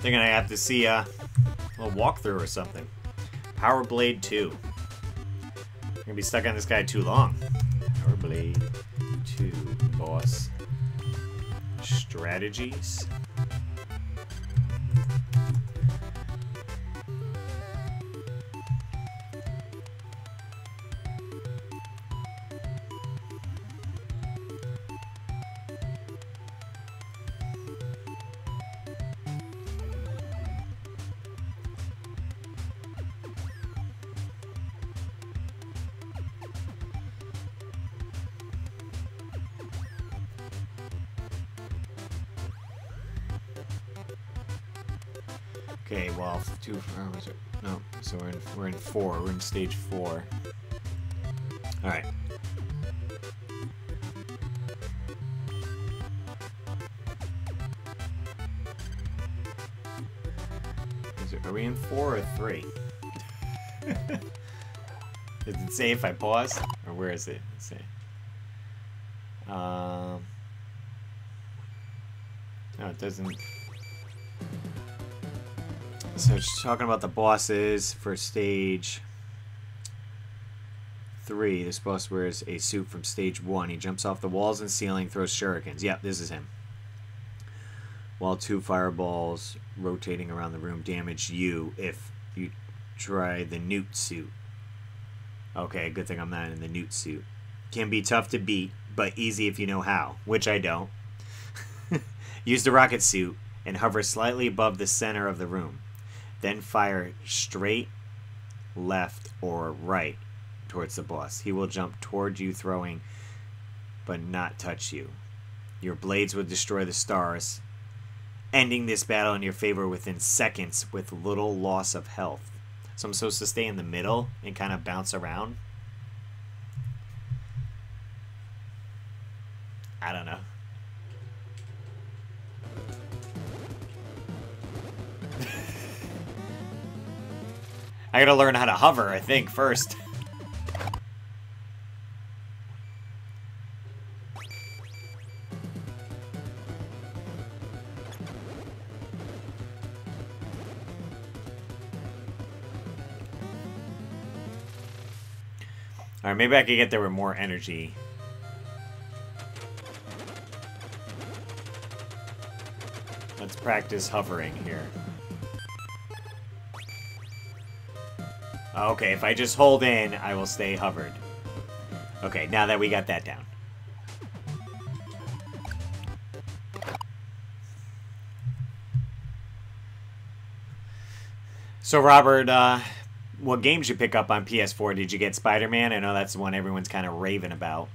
They're gonna have to see uh, a walkthrough or something. Power Blade 2. I'm gonna be stuck on this guy too long. Power Blade 2 boss. Strategies. So we're in we're in four. We're in stage four. All right. Is it, are we in four or three? <laughs> Does it say if I pause, or where is it? Let's see. Um. No, it doesn't. So it's talking about the bosses for stage three. This boss wears a suit from stage one. He jumps off the walls and ceiling, throws shurikens. Yep, this is him. While two fireballs rotating around the room damage you if you try the newt suit. Okay, good thing I'm not in the newt suit. Can be tough to beat, but easy if you know how, which I don't. <laughs> Use the rocket suit and hover slightly above the center of the room. Then fire straight, left, or right towards the boss. He will jump toward you, throwing, but not touch you. Your blades will destroy the stars, ending this battle in your favor within seconds with little loss of health. So I'm supposed to stay in the middle and kind of bounce around. I don't know. I gotta learn how to hover, I think, first. Alright, maybe I could get there with more energy. Let's practice hovering here. Okay, if I just hold in, I will stay hovered. Okay, now that we got that down. So, Robert, uh, what games you pick up on PS4? Did you get Spider-Man? I know that's the one everyone's kind of raving about.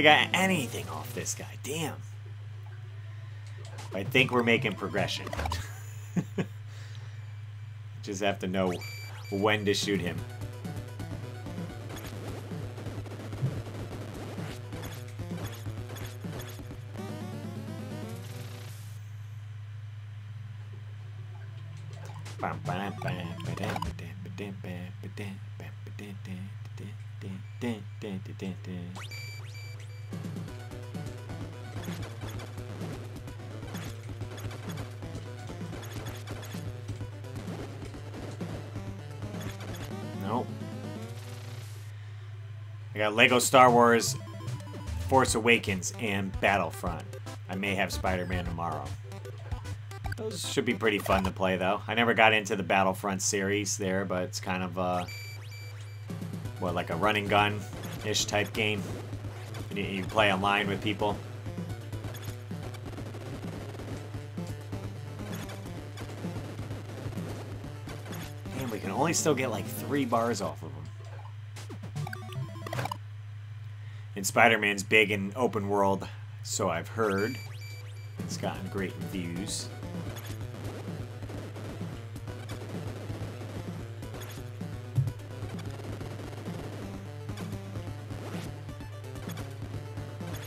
Got anything off this guy. Damn. I think we're making progression. <laughs> Just have to know when to shoot him. Nope. Got Lego Star Wars Force Awakens and Battlefront. I may have Spider-Man tomorrow. Those should be pretty fun to play, though. I never got into the Battlefront series there, but it's kind of, uh... What, like a running gun-ish type game? You, you play online with people. And we can only still get like three bars off of them. And Spider-Man's big in open world, so I've heard. It's gotten great reviews.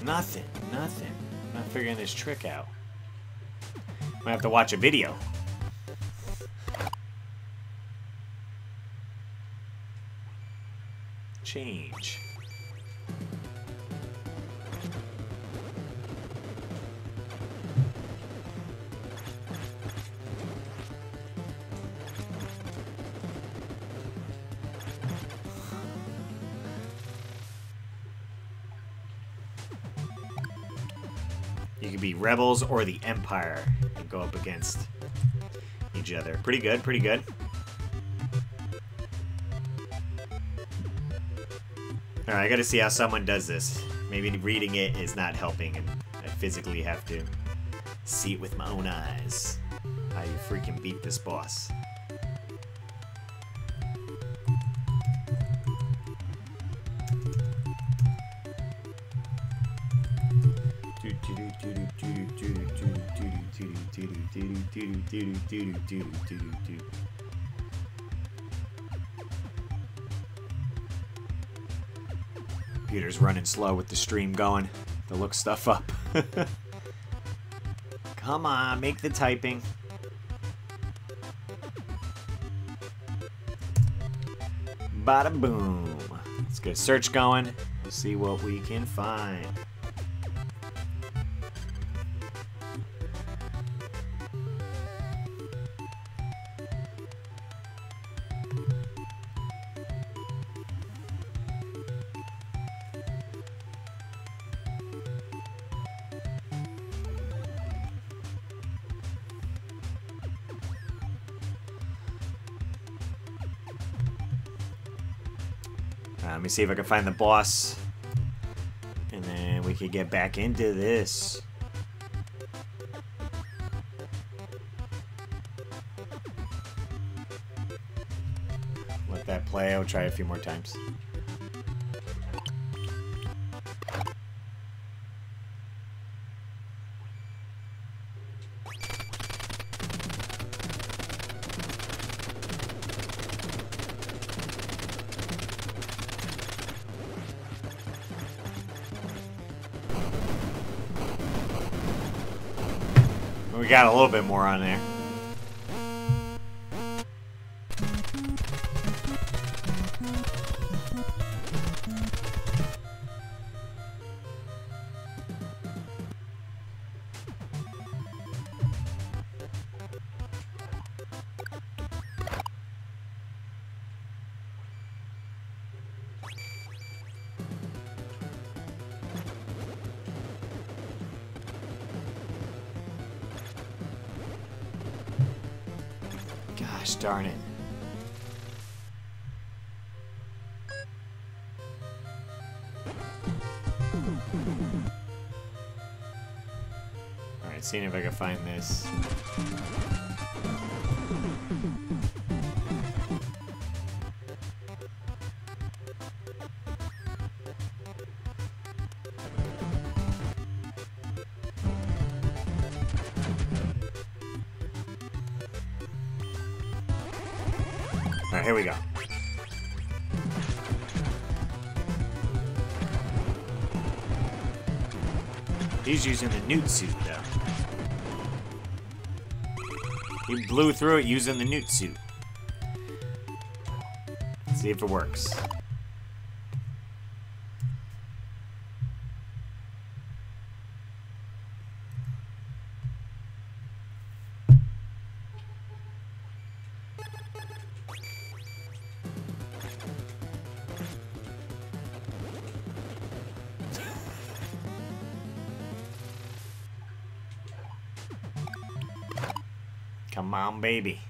Nothing, nothing. I'm not figuring this trick out. Might have to watch a video. Change. Rebels or the Empire and go up against each other. Pretty good, pretty good. Alright, I gotta see how someone does this. Maybe reading it is not helping and I physically have to see it with my own eyes. How you freaking beat this boss. Computer's running slow with the stream going to look stuff up. Come on, make the typing. Bada boom. Let's get a search going see what we can find. See if I can find the boss. And then we could get back into this. Let that play. I'll try a few more times. Got a little bit more on there. Seeing if I can find this. Alright, here we go. He's using the newt suit, though. Blew through it using the newt suit. Let's see if it works. Baby.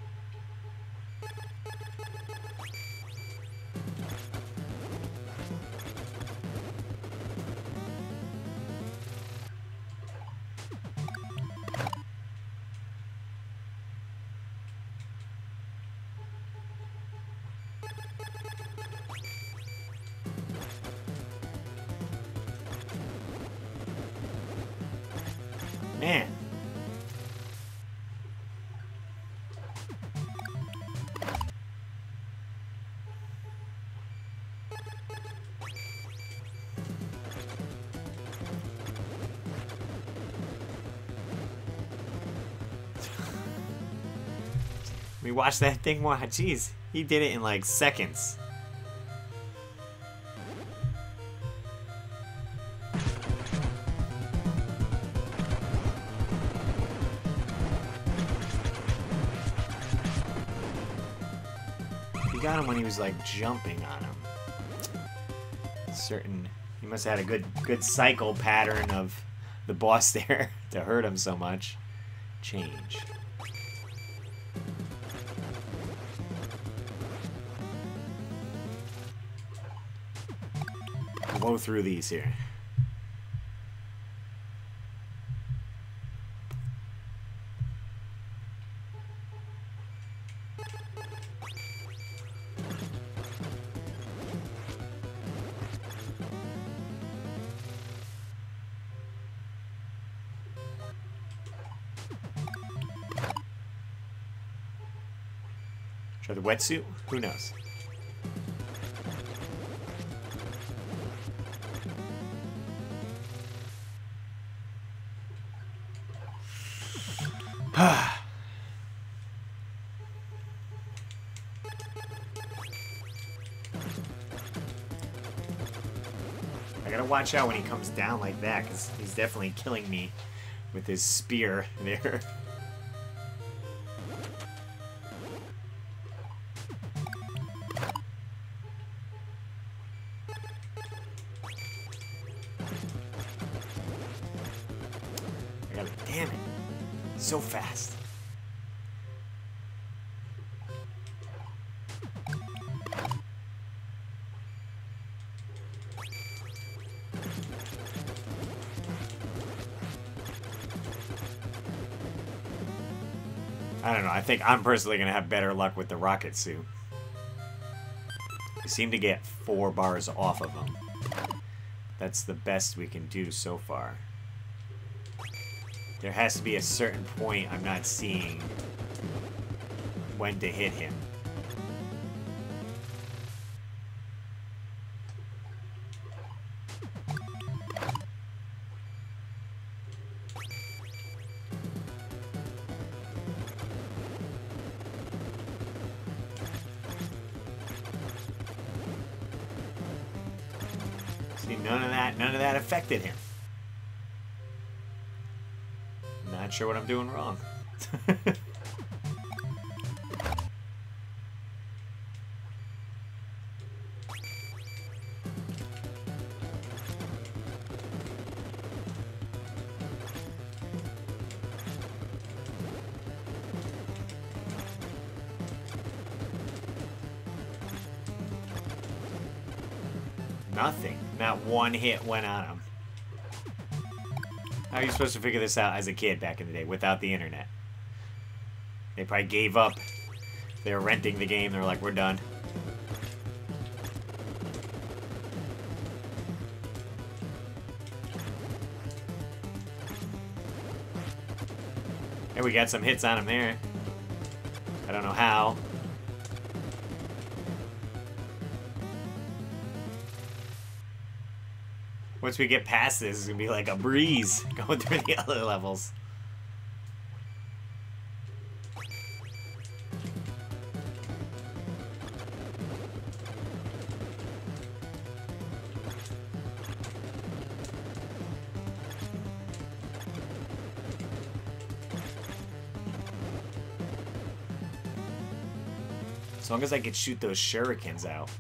We watched that thing more. Jeez, he did it in like seconds. He got him when he was like jumping on him. Certain, he must have had a good good cycle pattern of the boss <laughs> there to hurt him so much. Change. Through these here. Try the wetsuit? Who knows? Watch out when he comes down like that, because he's definitely killing me with his spear <laughs> there. I gotta, damn it. So fast. Think I'm personally going to have better luck with the rocket suit. We seem to get four bars off of them. That's the best we can do so far. There has to be a certain point I'm not seeing when to hit him. Sure what I'm doing wrong. <laughs> Nothing. Not one hit went on him. How are you supposed to figure this out as a kid back in the day without the internet? They probably gave up. They were renting the game. They were like, we're done. Hey, we got some hits on him there. I don't know how. Once we get past this, it's gonna be like a breeze <laughs> going through the other levels. As long as I can shoot those shurikens out.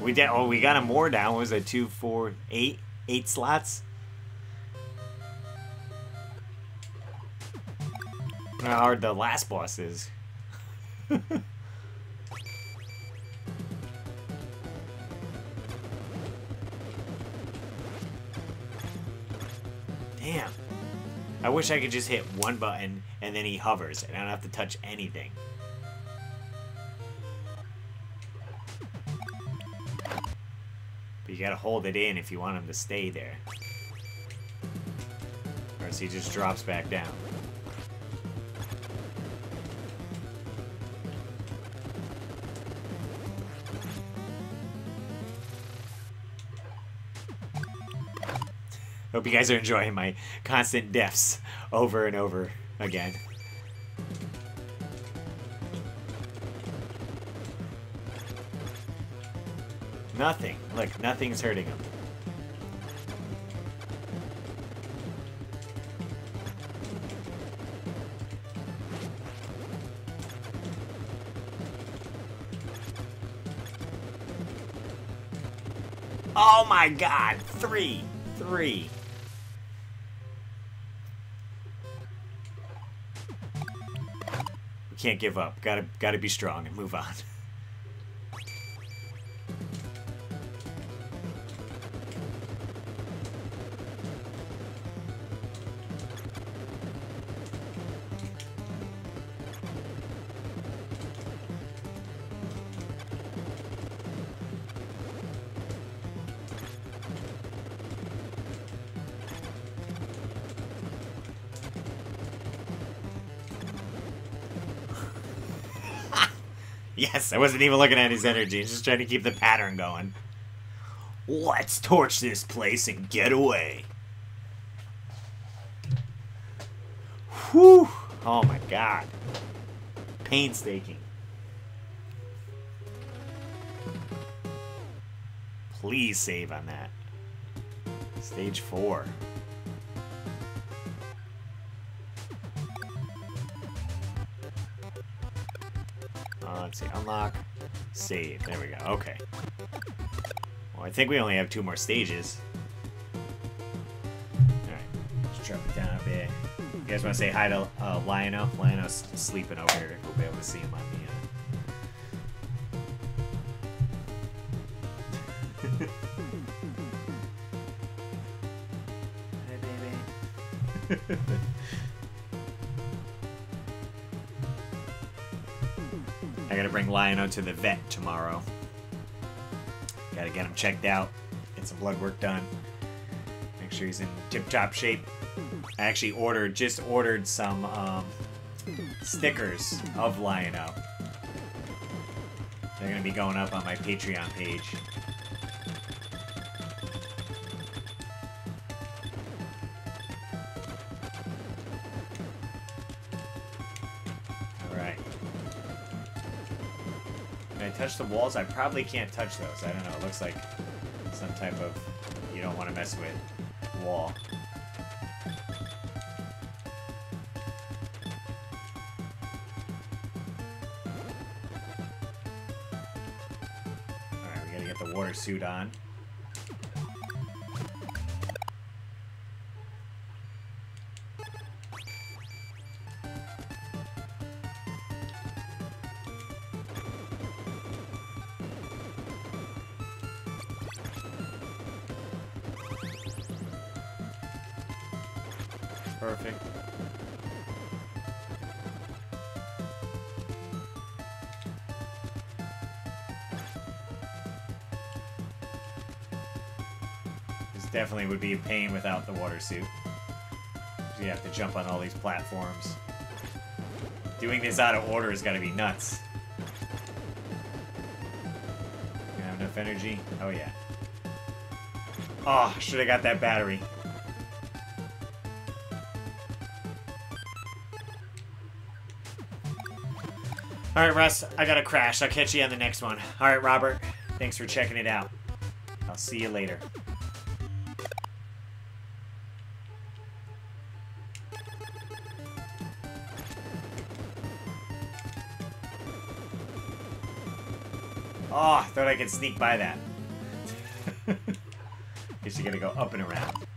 We did. Oh, we got a more down. What was it two, four, eight, eight slots? How hard the last boss is. <laughs> Damn. I wish I could just hit one button and then he hovers and I don't have to touch anything. You gotta hold it in if you want him to stay there. Or else he just drops back down. Hope you guys are enjoying my constant deaths over and over again. Nothing. Look, nothing's hurting him. Oh my god! Three! Three! We can't give up. Gotta, gotta be strong and move on. <laughs> I wasn't even looking at his energy. Just trying to keep the pattern going. Let's torch this place and get away. Whew. Oh my god. Painstaking. Please save on that. Stage 4. Unlock, save. There we go. Okay. Well, I think we only have two more stages. Alright, let's drop it down a bit. You guys want to say hi to uh, Lionel? Lionel's sleeping over here. We'll be able to see him on Lionel to the vet tomorrow. Gotta get him checked out, get some blood work done. Make sure he's in tip-top shape. I actually ordered, just ordered some um, stickers of Lionel. They're gonna be going up on my Patreon page. The walls? I probably can't touch those. I don't know. It looks like some type of you don't want to mess with wall. Alright, we gotta get the water suit on. Definitely would be a pain without the water suit. You have to jump on all these platforms. Doing this out of order has gotta be nuts. You have enough energy? Oh yeah. Ah, oh, should have got that battery. Alright, Russ, I gotta crash. I'll catch you on the next one. Alright, Robert, thanks for checking it out. I'll see you later. Thought I could sneak by that. <laughs> Guess you gotta go up and around.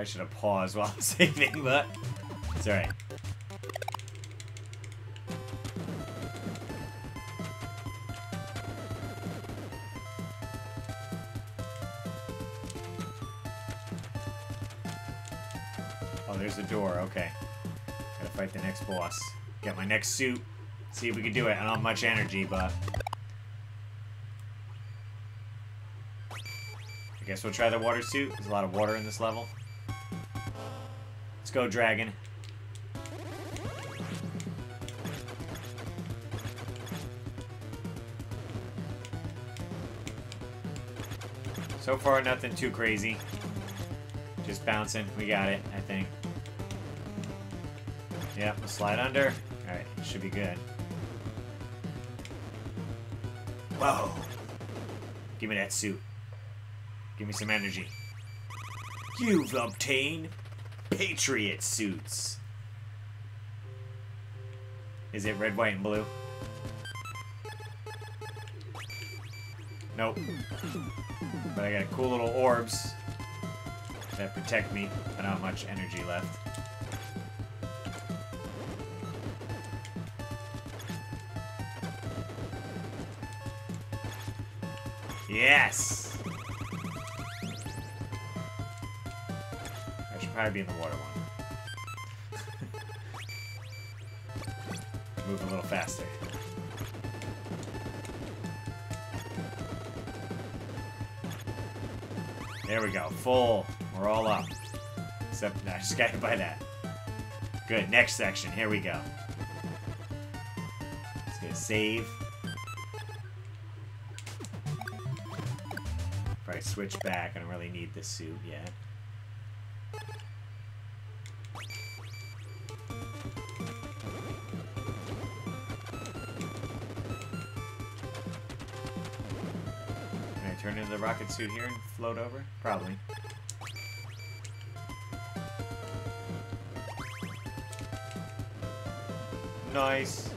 Probably should have paused while I'm <laughs> saving, but it's alright. Oh, there's the door. Okay. Gotta fight the next boss. Get my next suit. See if we can do it. I don't have much energy, but... I guess we'll try the water suit. There's a lot of water in this level. Let's go, dragon. So far, nothing too crazy. Just bouncing. We got it, I think. Yep, we'll slide under. Alright, should be good. Whoa! Give me that suit. Give me some energy. You've obtained Patriot suits. Is it red, white, and blue? Nope. But I got cool little orbs that protect me. I don't have much energy left. Yes! Probably be in the water one. Move a little faster. There we go. Full. We're all up. Except, no, I <laughs> just got hit by that. Good. Next section. Here we go. Let's get a save. Probably switch back. I don't really need this suit yet. Rocket suit here and float over? Probably. Nice.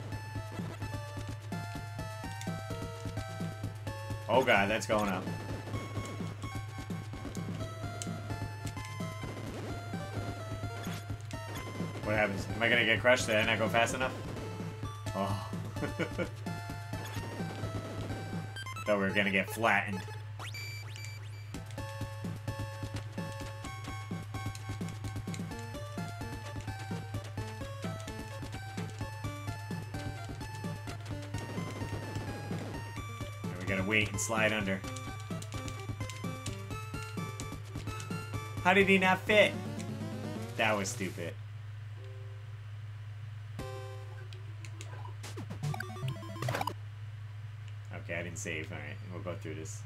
Oh god, that's going up. What happens? Am I gonna get crushed? Did I not go fast enough? Oh. <laughs> Thought we were gonna get flattened. And slide under. How did he not fit? That was stupid. Okay, I didn't save. Alright, we'll go through this.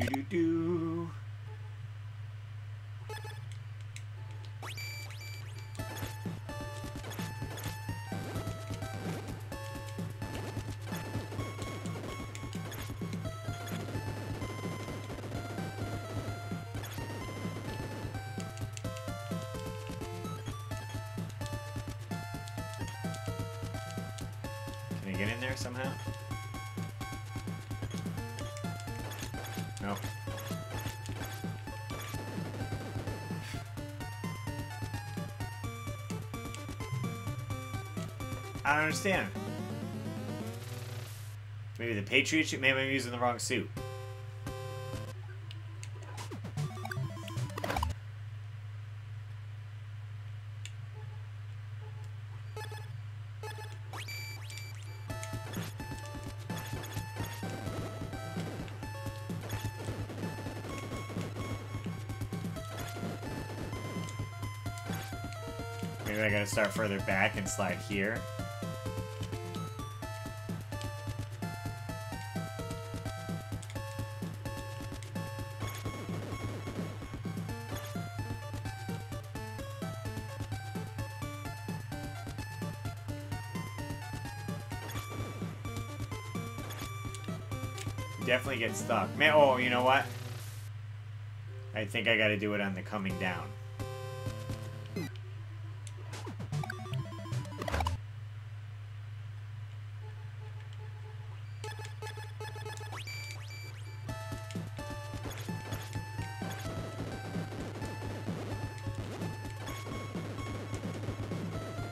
Do do do I don't understand. Maybe the Patriot suit? Maybe I'm using the wrong suit. Maybe I gotta start further back and slide here. Definitely get stuck. Man, oh, you know what? I think I gotta do it on the coming down.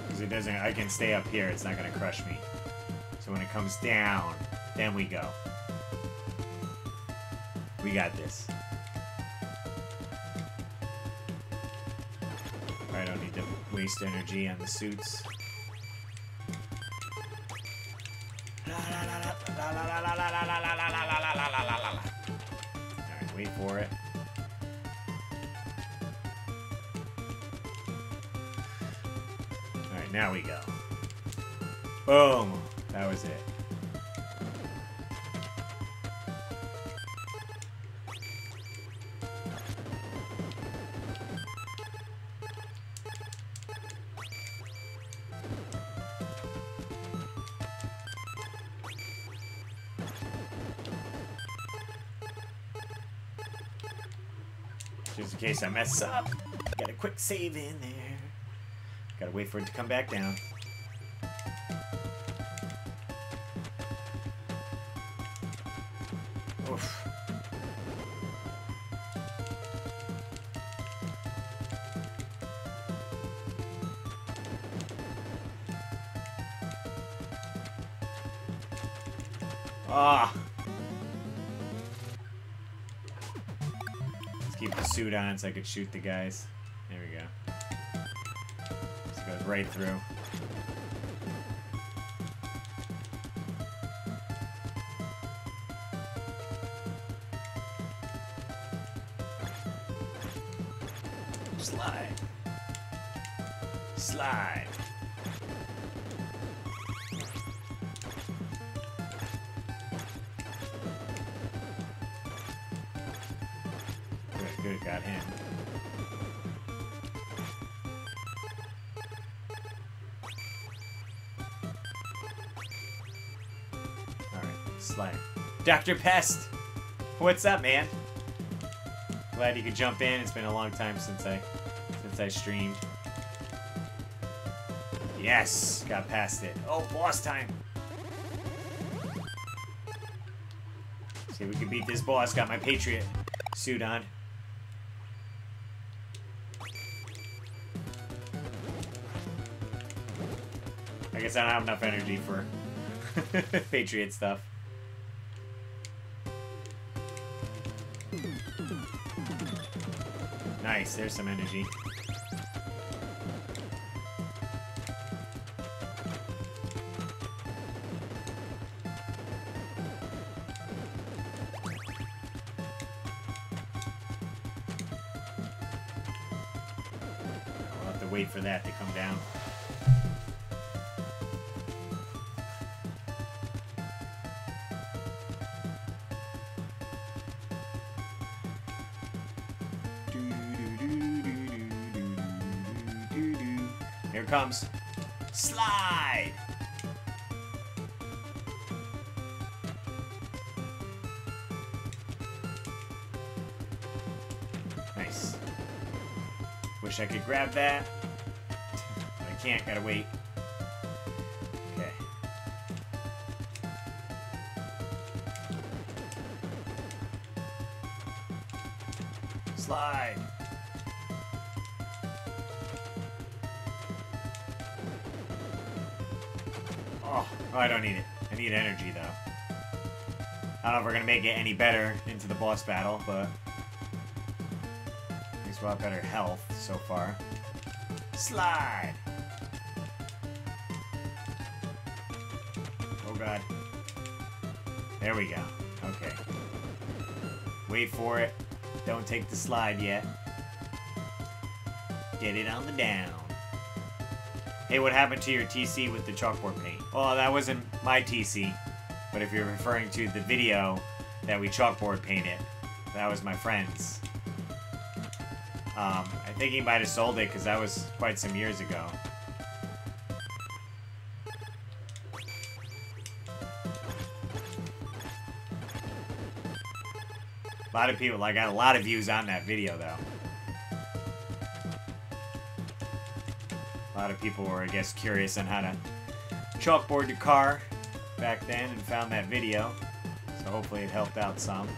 Because it doesn't, I can stay up here, it's not gonna crush me. So when it comes down, then we go. We got this. I don't need to waste energy on the suits. Case I mess up. Got a quick save in there. Gotta wait for it to come back down. Oof. Ah. Keep the suit on so I could shoot the guys. There we go. This goes right through. Dr. Pest! What's up, man? Glad you could jump in. It's been a long time since I since I streamed. Yes! Got past it. Oh, boss time! See if we can beat this boss. Got my Patriot suit on. I guess I don't have enough energy for <laughs> Patriot stuff. Nice, there's some energy. Wish I could grab that. But I can't, gotta wait. Okay. Slide! Oh, oh, I don't need it. I need energy, though. I don't know if we're gonna make it any better into the boss battle, but... At least we'll have better health so far. Slide! Oh god. There we go. Okay. Wait for it. Don't take the slide yet. Get it on the down. Hey, what happened to your TC with the chalkboard paint? Well, that wasn't my TC, but if you're referring to the video that we chalkboard painted, that was my friend's. Um, I think he might have sold it because that was quite some years ago. A lot of people, I got a lot of views on that video though. A lot of people were, I guess, curious on how to chalkboard your car back then and found that video. So hopefully it helped out some.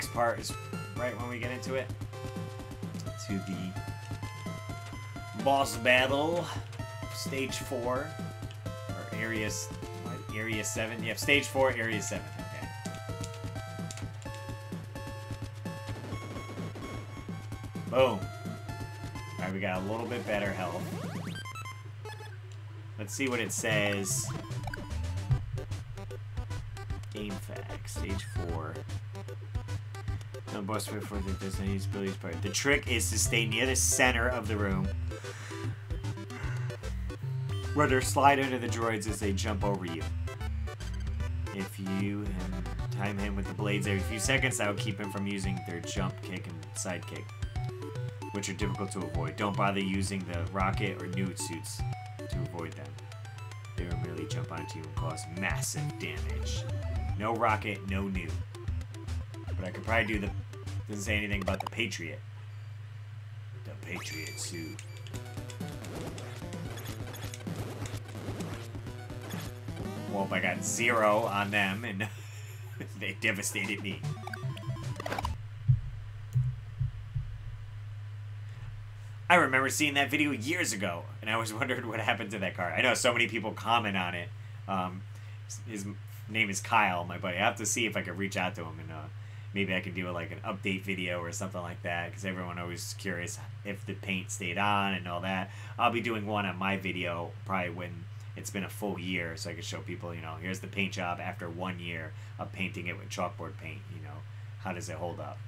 Next part is right when we get into it. To the boss battle, stage four, or area, what, area seven. Yep, stage four, area seven. Okay. Boom. Alright, we got a little bit better health. Let's see what it says. Game facts, stage four. No boss fight for the Disney's abilities part. The trick is to stay near the center of the room. Rudder slide under the droids as they jump over you. If you time him with the blades every few seconds, that will keep him from using their jump kick and side kick, which are difficult to avoid. Don't bother using the rocket or newt suits to avoid them. They will merely jump onto you and cause massive damage. No rocket, no newt. But I could probably do the. Doesn't say anything about the Patriot. The Patriot suit. Well, I got zero on them, and <laughs> they devastated me. I remember seeing that video years ago, and I was <laughs> wondering what happened to that car. I know so many people comment on it. Um, his name is Kyle, my buddy. I have to see if I can reach out to him and uh, maybe I can do like an update video or something like that because everyone always curious if the paint stayed on and all that. I'll be doing one on my video probably when it's been a full year so I can show people, you know, here's the paint job after one year of painting it with chalkboard paint, you know, how does it hold up?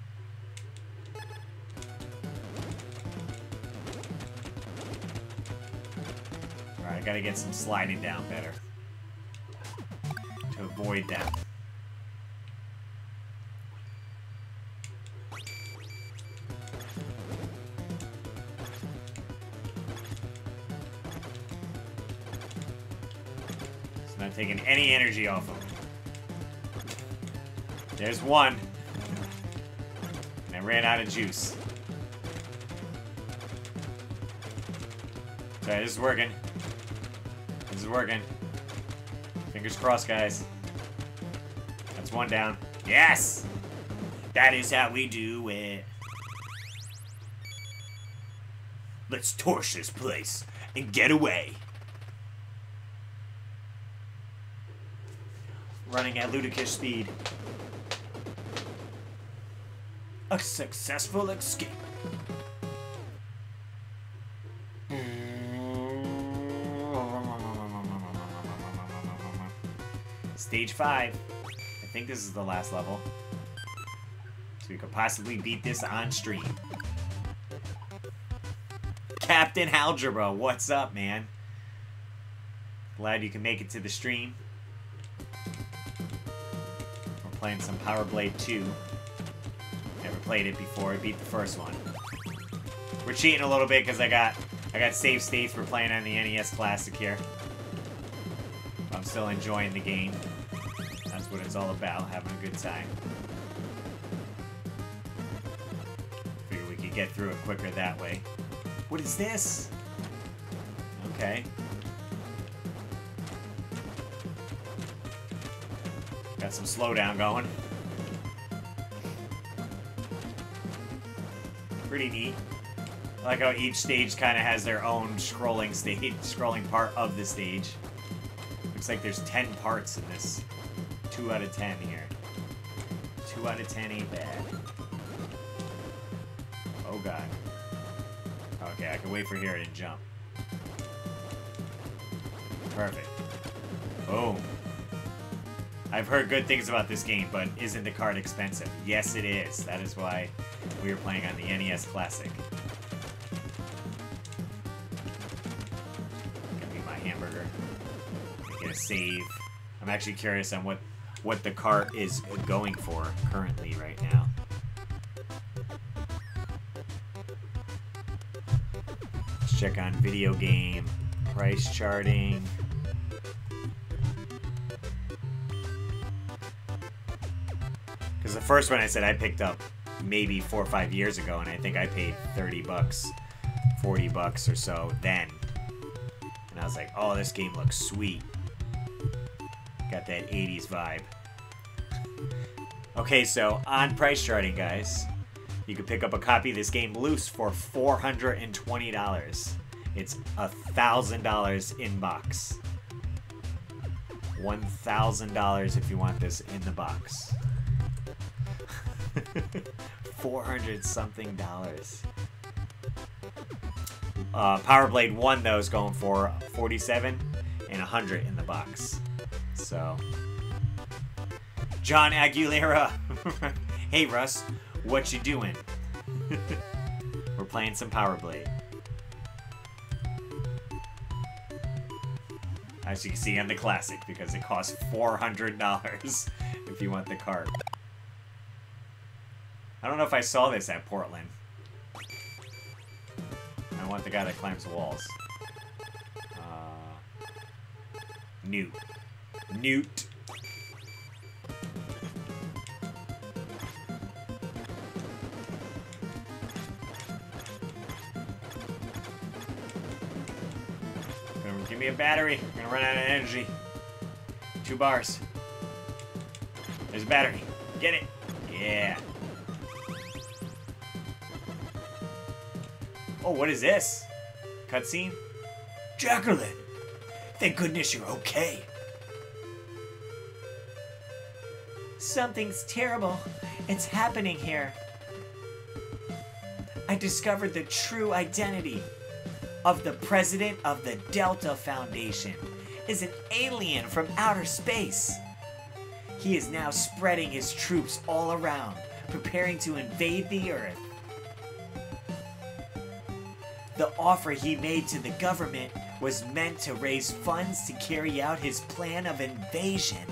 Alright, I gotta get some sliding down better to avoid that. Not taking any energy off him. There's one. And I ran out of juice. Okay, this is working. This is working. Fingers crossed, guys. That's one down. Yes! That is how we do it. Let's torch this place and get away. Running at ludicrous speed. A successful escape. Stage 5. I think this is the last level. So we could possibly beat this on stream. Captain Algebra, what's up, man? Glad you can make it to the stream. Playing some Power Blade 2. Never played it before. I beat the first one. We're cheating a little bit because I got I got save states. We're playing on the NES Classic here. I'm still enjoying the game. That's what it's all about, having a good time. Figure we could get through it quicker that way. What is this? Okay. Some slowdown going. Pretty neat. I like how each stage kind of has their own scrolling stage, <laughs> scrolling part of the stage. Looks like there's 10 parts in this. 2 out of 10 here. 2 out of 10 ain't bad. Oh god. Okay, I can wait for here and jump. Perfect. Boom. I've heard good things about this game, but isn't the card expensive? Yes, it is. That is why we are playing on the NES Classic. Gonna get my hamburger. Get a save. I'm actually curious on what what the cart is going for currently right now. Let's check on video game price charting. First one I said I picked up maybe four or five years ago, and I think I paid 30 bucks, 40 bucks or so then. And I was like, oh, this game looks sweet. Got that 80s vibe. Okay, so on price charting, guys, you can pick up a copy of this game loose for $420. It's a $1,000 in box. $1,000 if you want this in the box. 400 something dollars. Uh, Power Blade 1, though, is going for 47 and 100 in the box. So. John Aguilera. <laughs> hey, Russ. What you doing? <laughs> We're playing some Power Blade. As you can see on the Classic, because it costs $400 <laughs> if you want the cart. I don't know if I saw this at Portland. I want the guy that climbs the walls. Uh, Newt. Newt. Give me a battery. I'm gonna run out of energy. Two bars. There's a battery. Get it. Yeah. Oh, what is this? Cutscene? Jacqueline! Thank goodness you're okay. Something's terrible. It's happening here. I discovered the true identity of the president of the Delta Foundation is an alien from outer space. He is now spreading his troops all around, preparing to invade the Earth. The offer he made to the government was meant to raise funds to carry out his plan of invasion.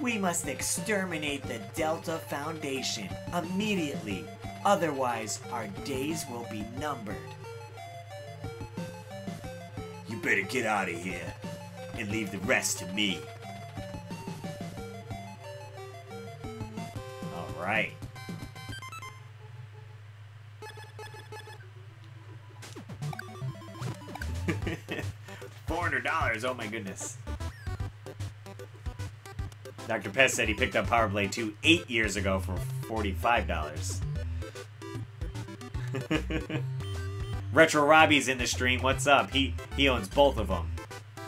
We must exterminate the Delta Foundation immediately, otherwise, our days will be numbered. You better get out of here and leave the rest to me. Alright. <laughs> Four hundred dollars. Oh my goodness. Dr. Pest said he picked up Power Blade 2 eight years ago for $45. <laughs> Retro Robbie's in the stream. What's up? He he owns both of them.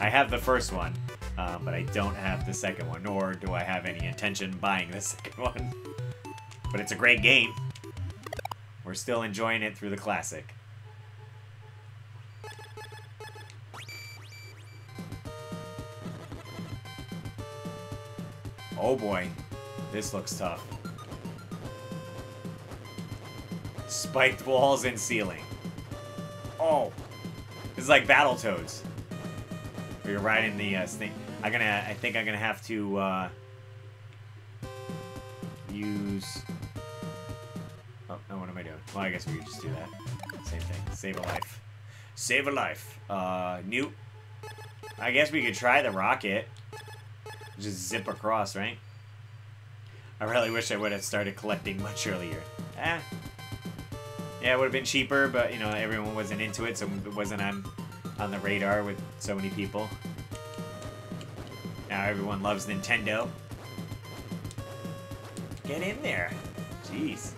I have the first one, uh, but I don't have the second one, nor do I have any intention buying the <laughs> second one. But it's a great game. We're still enjoying it through the classic. Oh boy, this looks tough. Spiked walls and ceiling. Oh, this is like Battletoads. Or you're riding the uh, snake. I'm gonna. I think I'm gonna have to uh, use. Oh no! What am I doing? Well, I guess we could just do that. Same thing. Save a life. Save a life. Uh, new. I guess we could try the rocket. Just zip across, right? I really wish I would have started collecting much earlier. Eh. Yeah, it would have been cheaper, but, you know, everyone wasn't into it, so it wasn't on, on the radar with so many people. Now everyone loves Nintendo. Get in there. Jeez.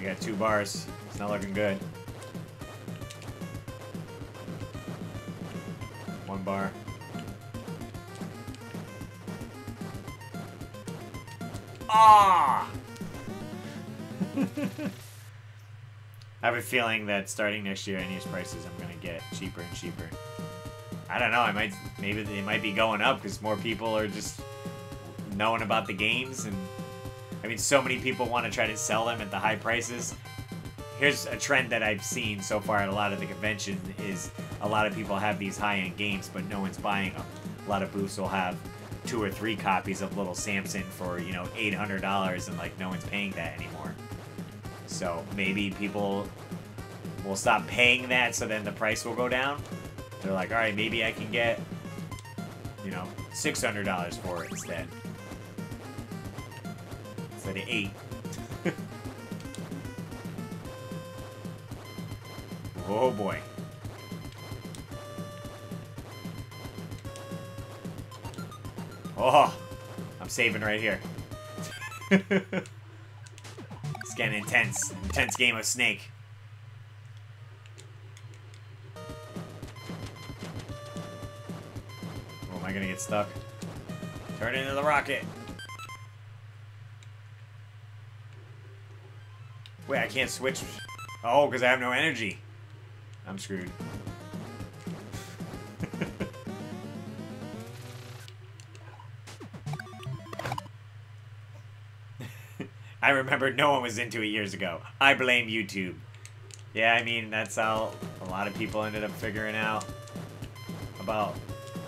We got two bars. It's not looking good. One bar. Ah! <laughs> I have a feeling that starting next year, NES prices I'm gonna get cheaper and cheaper. I don't know. I might maybe they might be going up because more people are just knowing about the games, and I mean, so many people want to try to sell them at the high prices. Here's a trend that I've seen so far at a lot of the conventions is a lot of people have these high-end games, but no one's buying them. A lot of booths will have two or three copies of Little Samson for you know eight hundred dollars, and like no one's paying that anymore. So maybe people will stop paying that, so then the price will go down. They're like, all right, maybe I can get, you know, six hundred dollars for it instead, instead eight. <laughs> oh boy. Oh, I'm saving right here. <laughs> it's getting intense. Intense game of Snake. Oh, am I gonna get stuck? Turn into the rocket. Wait, I can't switch. Oh, because I have no energy. I'm screwed. <laughs> I remember no one was into it years ago. I blame YouTube. Yeah, I mean, that's how a lot of people ended up figuring out about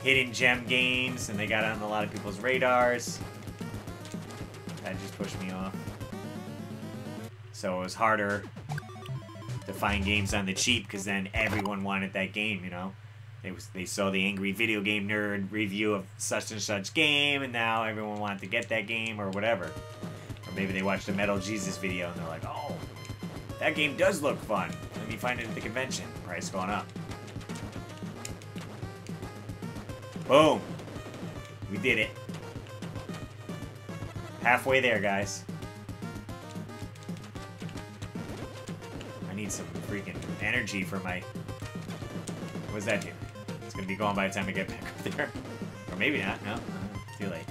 hidden gem games, and they got on a lot of people's radars. That just pushed me off. So it was harder to find games on the cheap, because then everyone wanted that game, you know? They, was, they saw the Angry Video Game Nerd review of such and such game, and now everyone wanted to get that game, or whatever. Or maybe they watched a Metal Jesus video and they're like, oh, that game does look fun. Let me find it at the convention. Price going up. Boom. We did it. Halfway there, guys. Need some freaking energy for my... What does that do? It's to be gone by the time I get back <laughs> up there. Or maybe not. No. Too late.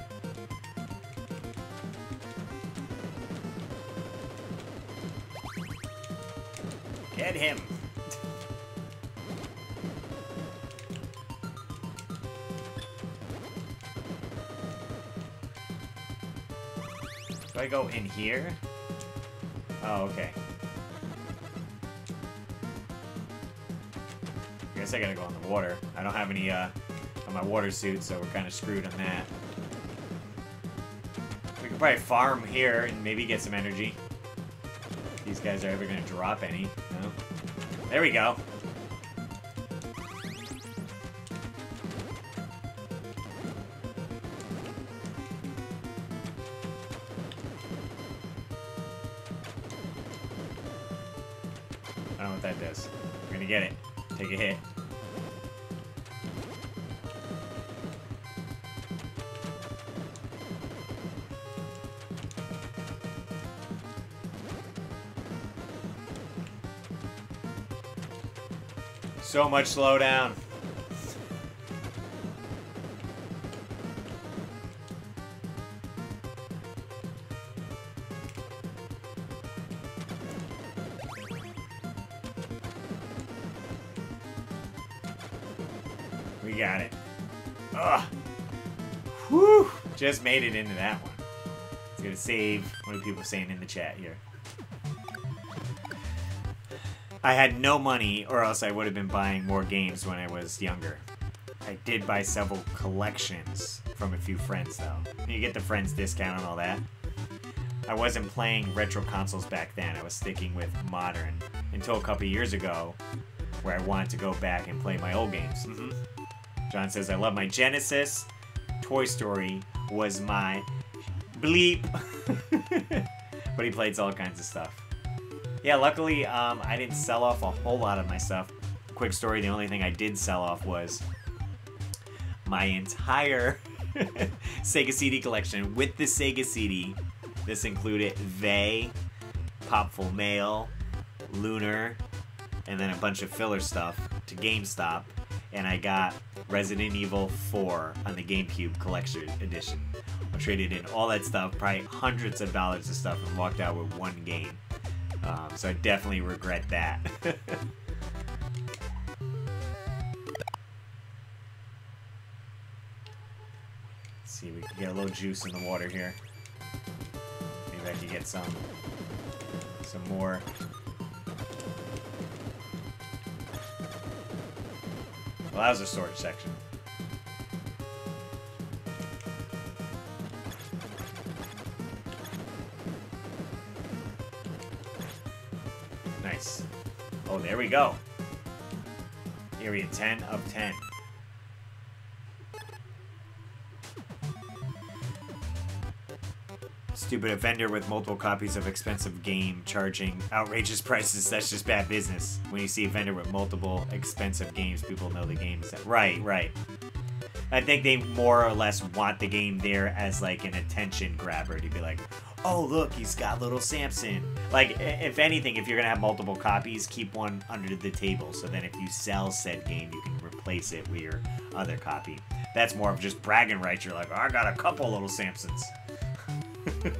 Get him! Do I go in here? Oh, okay. Guess I gotta go in the water. I don't have any, uh, on my water suit, so we're kind of screwed on that. We could probably farm here and maybe get some energy. These guys are ever gonna drop any. No? There we go. I don't know what that does. We're gonna get it. So much slowdown. We got it. Ugh. Whew. Just made it into that one. It's gonna save. What are people saying in the chat here? I had no money, or else I would have been buying more games when I was younger. I did buy several collections from a few friends, though. You get the friends discount and all that. I wasn't playing retro consoles back then. I was sticking with modern until a couple years ago, where I wanted to go back and play my old games. Mm -hmm. John says, I love my Genesis. Toy Story was my bleep. <laughs> but he plays all kinds of stuff. Yeah, luckily, um, I didn't sell off a whole lot of my stuff. Quick story, the only thing I did sell off was my entire <laughs> Sega CD collection with the Sega CD. This included They, Popful Mail, Lunar, and then a bunch of filler stuff to GameStop. And I got Resident Evil 4 on the GameCube Collection Edition. I traded in all that stuff, probably hundreds of dollars of stuff, and walked out with one game. Um, so I definitely regret that. <laughs> see, we can get a little juice in the water here. Maybe I can get some, some more. Well, that was a storage section. There we go. Area 10 of 10. Stupid vendor with multiple copies of expensive game charging outrageous prices. That's just bad business. When you see a vendor with multiple expensive games, people know the game is... Right, right. I think they more or less want the game there as like an attention grabber to be like, oh look, he's got little Samson. Like, if anything, if you're gonna have multiple copies, keep one under the table. So then if you sell said game, you can replace it with your other copy. That's more of just bragging rights. You're like, oh, I got a couple little Samsons. <laughs>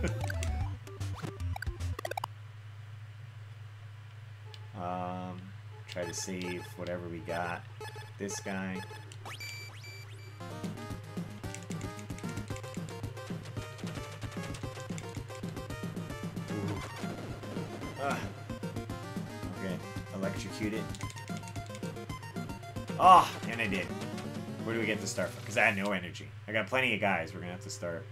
um, try to save whatever we got. This guy. Ah. Okay, electrocute it. Oh, and I did. Where do we get to start Because I had no energy. I got plenty of guys. We're going to have to start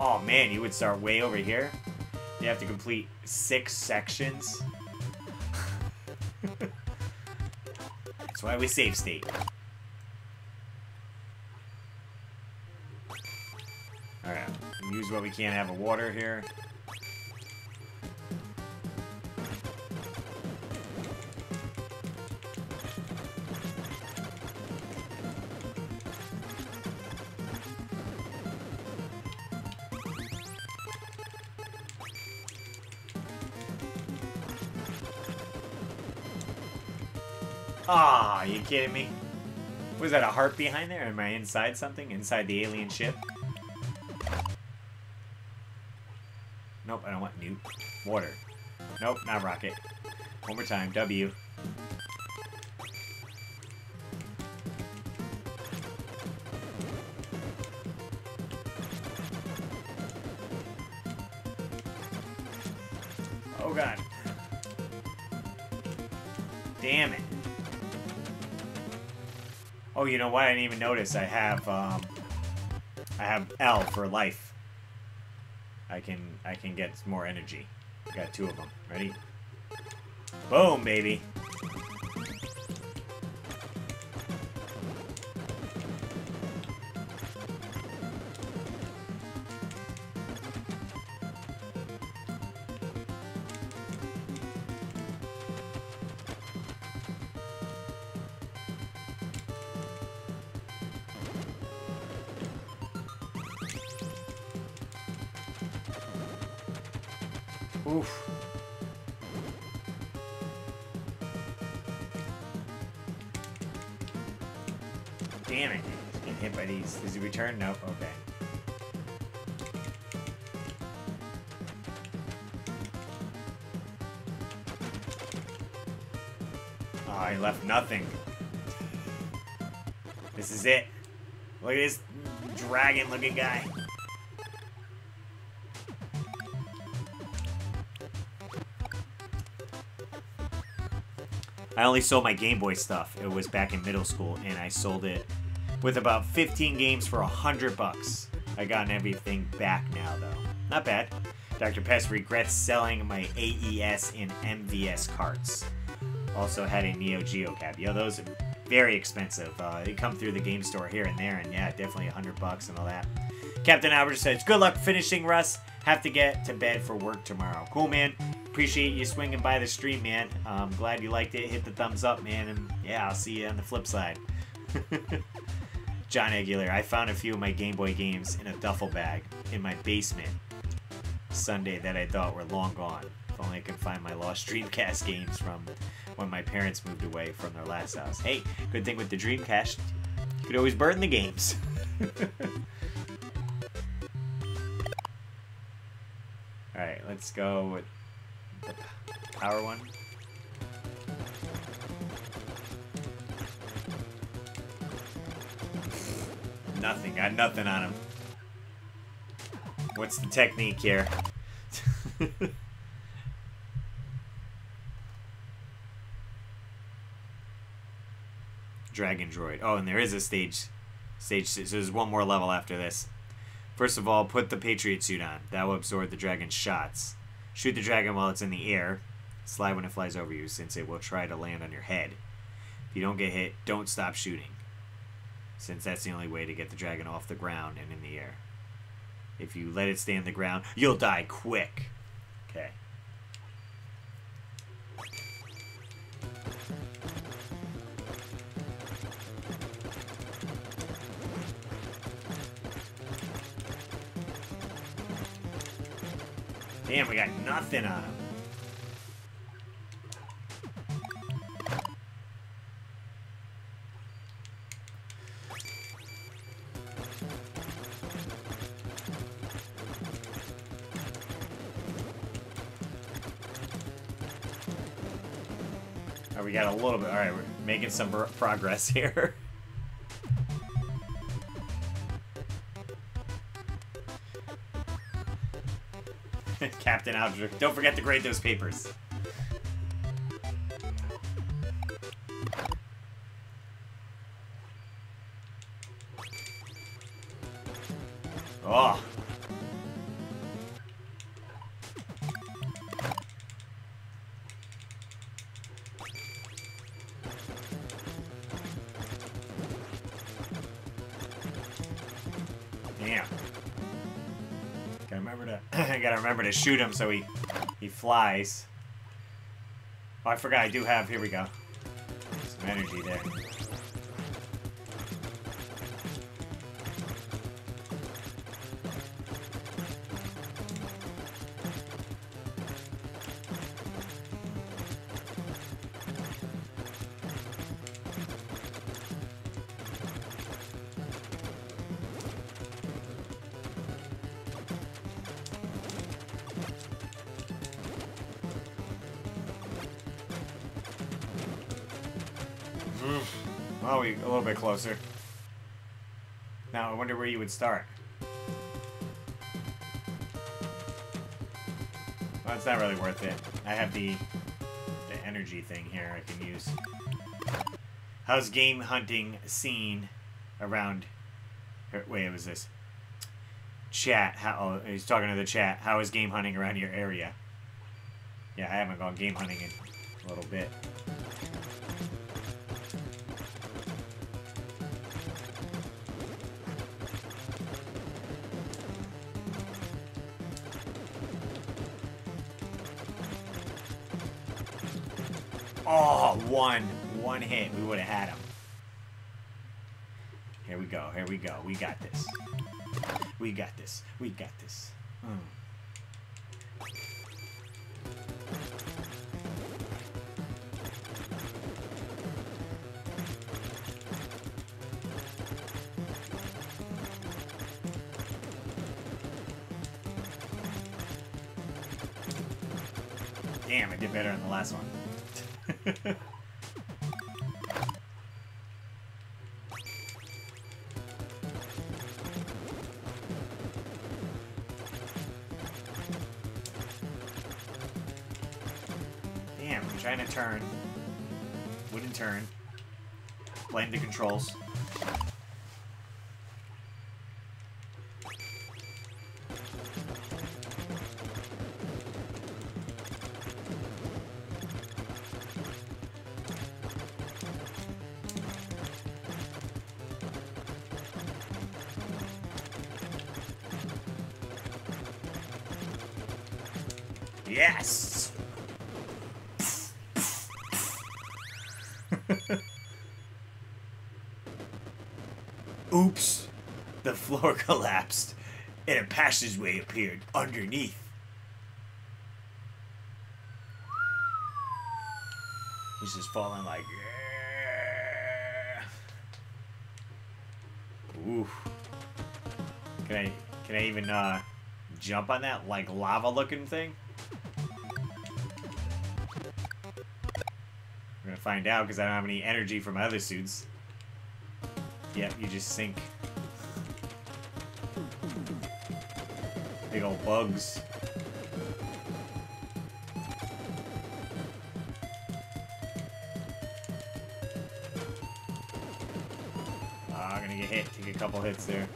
Oh man, you would start way over here. You have to complete six sections. <laughs> That's why we save state. Alright, use what we can have a water here. Aw, oh, you kidding me? Was that a heart behind there? Am I inside something? Inside the alien ship? Nope, I don't want new water. Nope, not rocket. One more time, W. Oh god. Damn it. Oh, you know what? I didn't even notice. I have, um, I have L for life. I can, I can get more energy. Got two of them. Ready? Boom, baby. Oh, I left nothing. This is it. Look at this dragon-looking guy. I only sold my Game Boy stuff. It was back in middle school, and I sold it with about 15 games for 100 bucks. I got everything back now, though. Not bad. Dr. Pest regrets selling my AES and MVS carts. Also had a Neo Geo cab. Yo, those are very expensive. Uh, they come through the game store here and there, and yeah, definitely a hundred bucks and all that. Captain Albert says, "Good luck finishing, Russ. Have to get to bed for work tomorrow." Cool, man. Appreciate you swinging by the stream, man. Um, glad you liked it. Hit the thumbs up, man, and yeah, I'll see you on the flip side. <laughs> John Aguilar, I found a few of my Game Boy games in a duffel bag in my basement Sunday that I thought were long gone. If only I could find my lost Dreamcast games from when my parents moved away from their last house. Hey, good thing with the Dreamcast, you could always burn the games. <laughs> Alright, let's go with the power one. Nothing, got nothing on him. What's the technique here? <laughs> Dragon Droid. Oh, and there is a stage. Stage. So there's one more level after this. First of all, put the Patriot suit on. That will absorb the dragon's shots. Shoot the dragon while it's in the air. Slide when it flies over you, since it will try to land on your head. If you don't get hit, don't stop shooting. Since that's the only way to get the dragon off the ground and in the air. If you let it stay on the ground, you'll die quick. Okay. Damn, we got nothing on him. Oh, we got a little bit. All right, we're making some progress <laughs> here. Aldrich. Don't forget to grade those papers. To shoot him so he he flies. Oh, I forgot I do have here we go. Some energy there. Closer. Now I wonder where you would start. Well, it's not really worth it. I have the the energy thing here I can use. How's game hunting scene around? Wait, it was this chat. How oh, he's talking to the chat. How is game hunting around your area? Yeah, I haven't gone game hunting in a little bit. Oh, one. One hit. We would have had him. Here we go. Here we go. We got this. We got this. We got this. Hmm. Floor <laughs> collapsed, and a passageway appeared underneath. He's just falling like. Ooh. Can I can I even uh jump on that like lava looking thing? We're gonna find out because I don't have any energy for my other suits. Yep, you just sink. Big old bugs. Ah, I'm gonna get hit. Take a couple hits there.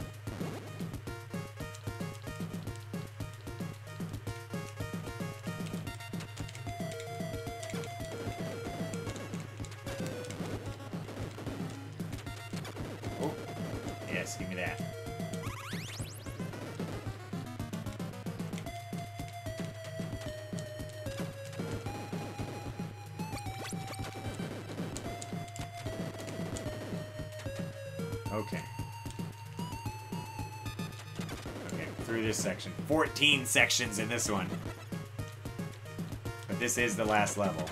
14 sections in this one. But this is the last level.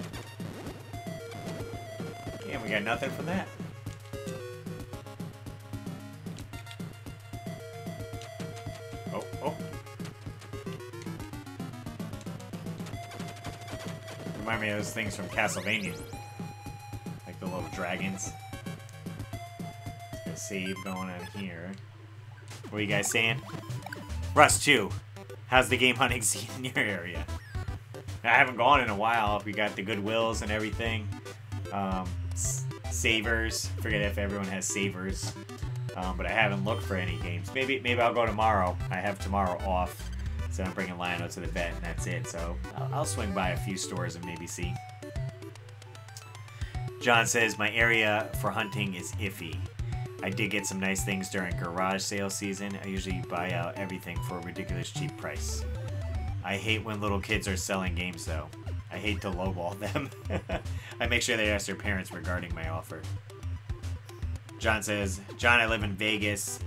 And we got nothing from that. Oh, oh. Remind me of those things from Castlevania. Like the little dragons. Save going on here. What are you guys saying? Rust 2. How's the game hunting <laughs> scene in your area? I haven't gone in a while. We got the Goodwills and everything. Um, savers. Forget if everyone has savers. Um, but I haven't looked for any games. Maybe maybe I'll go tomorrow. I have tomorrow off, so I'm bringing Lion-O to the vet, and that's it. So I'll, I'll swing by a few stores and maybe see. John says my area for hunting is iffy. I did get some nice things during garage sale season. I usually buy out everything for a ridiculous cheap price. I hate when little kids are selling games though. I hate to lowball <laughs> them. I make sure they ask their parents regarding my offer. John says, John, I live in Vegas.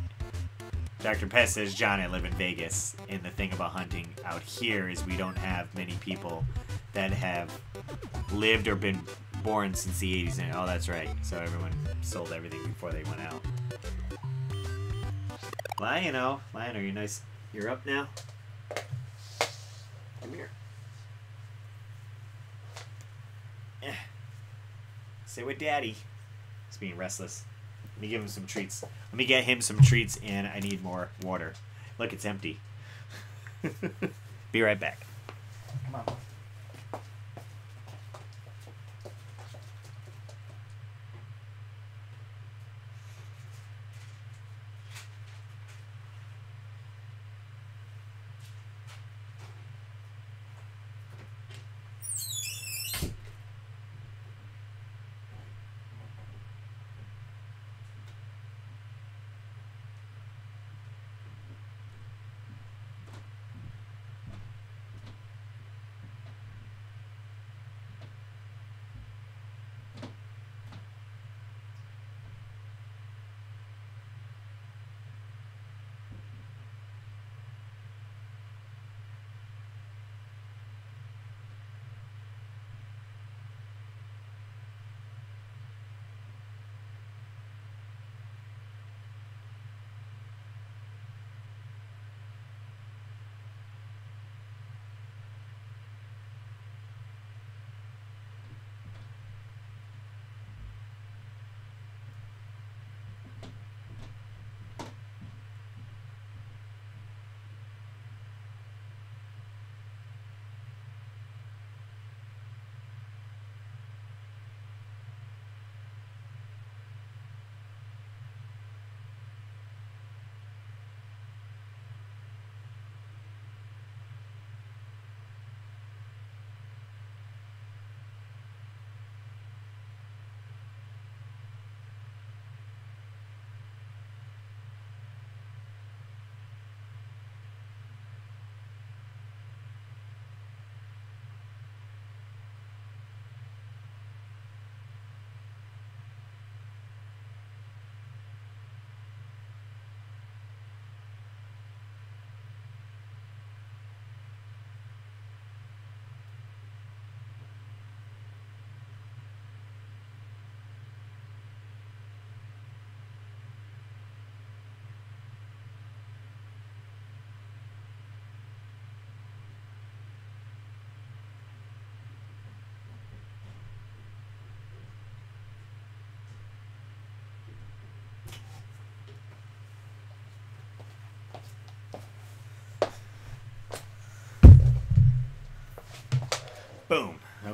Dr. Pest says, John, I live in Vegas. And the thing about hunting out here is we don't have many people that have lived or been born since the 80s. And, oh, that's right. So everyone sold everything before they went out. Lion, oh, Lion, are you nice? You're up now? Come here. Eh. Stay with daddy. He's being restless. Let me give him some treats. Let me get him some treats, and I need more water. Look, it's empty. <laughs> Be right back. Come on.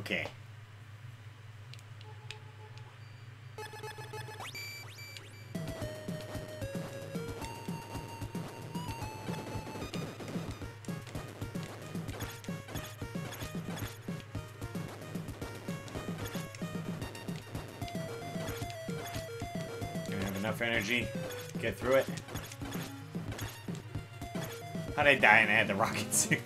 Okay. Enough energy get through it. How'd I die and I had the <laughs> rocket suit?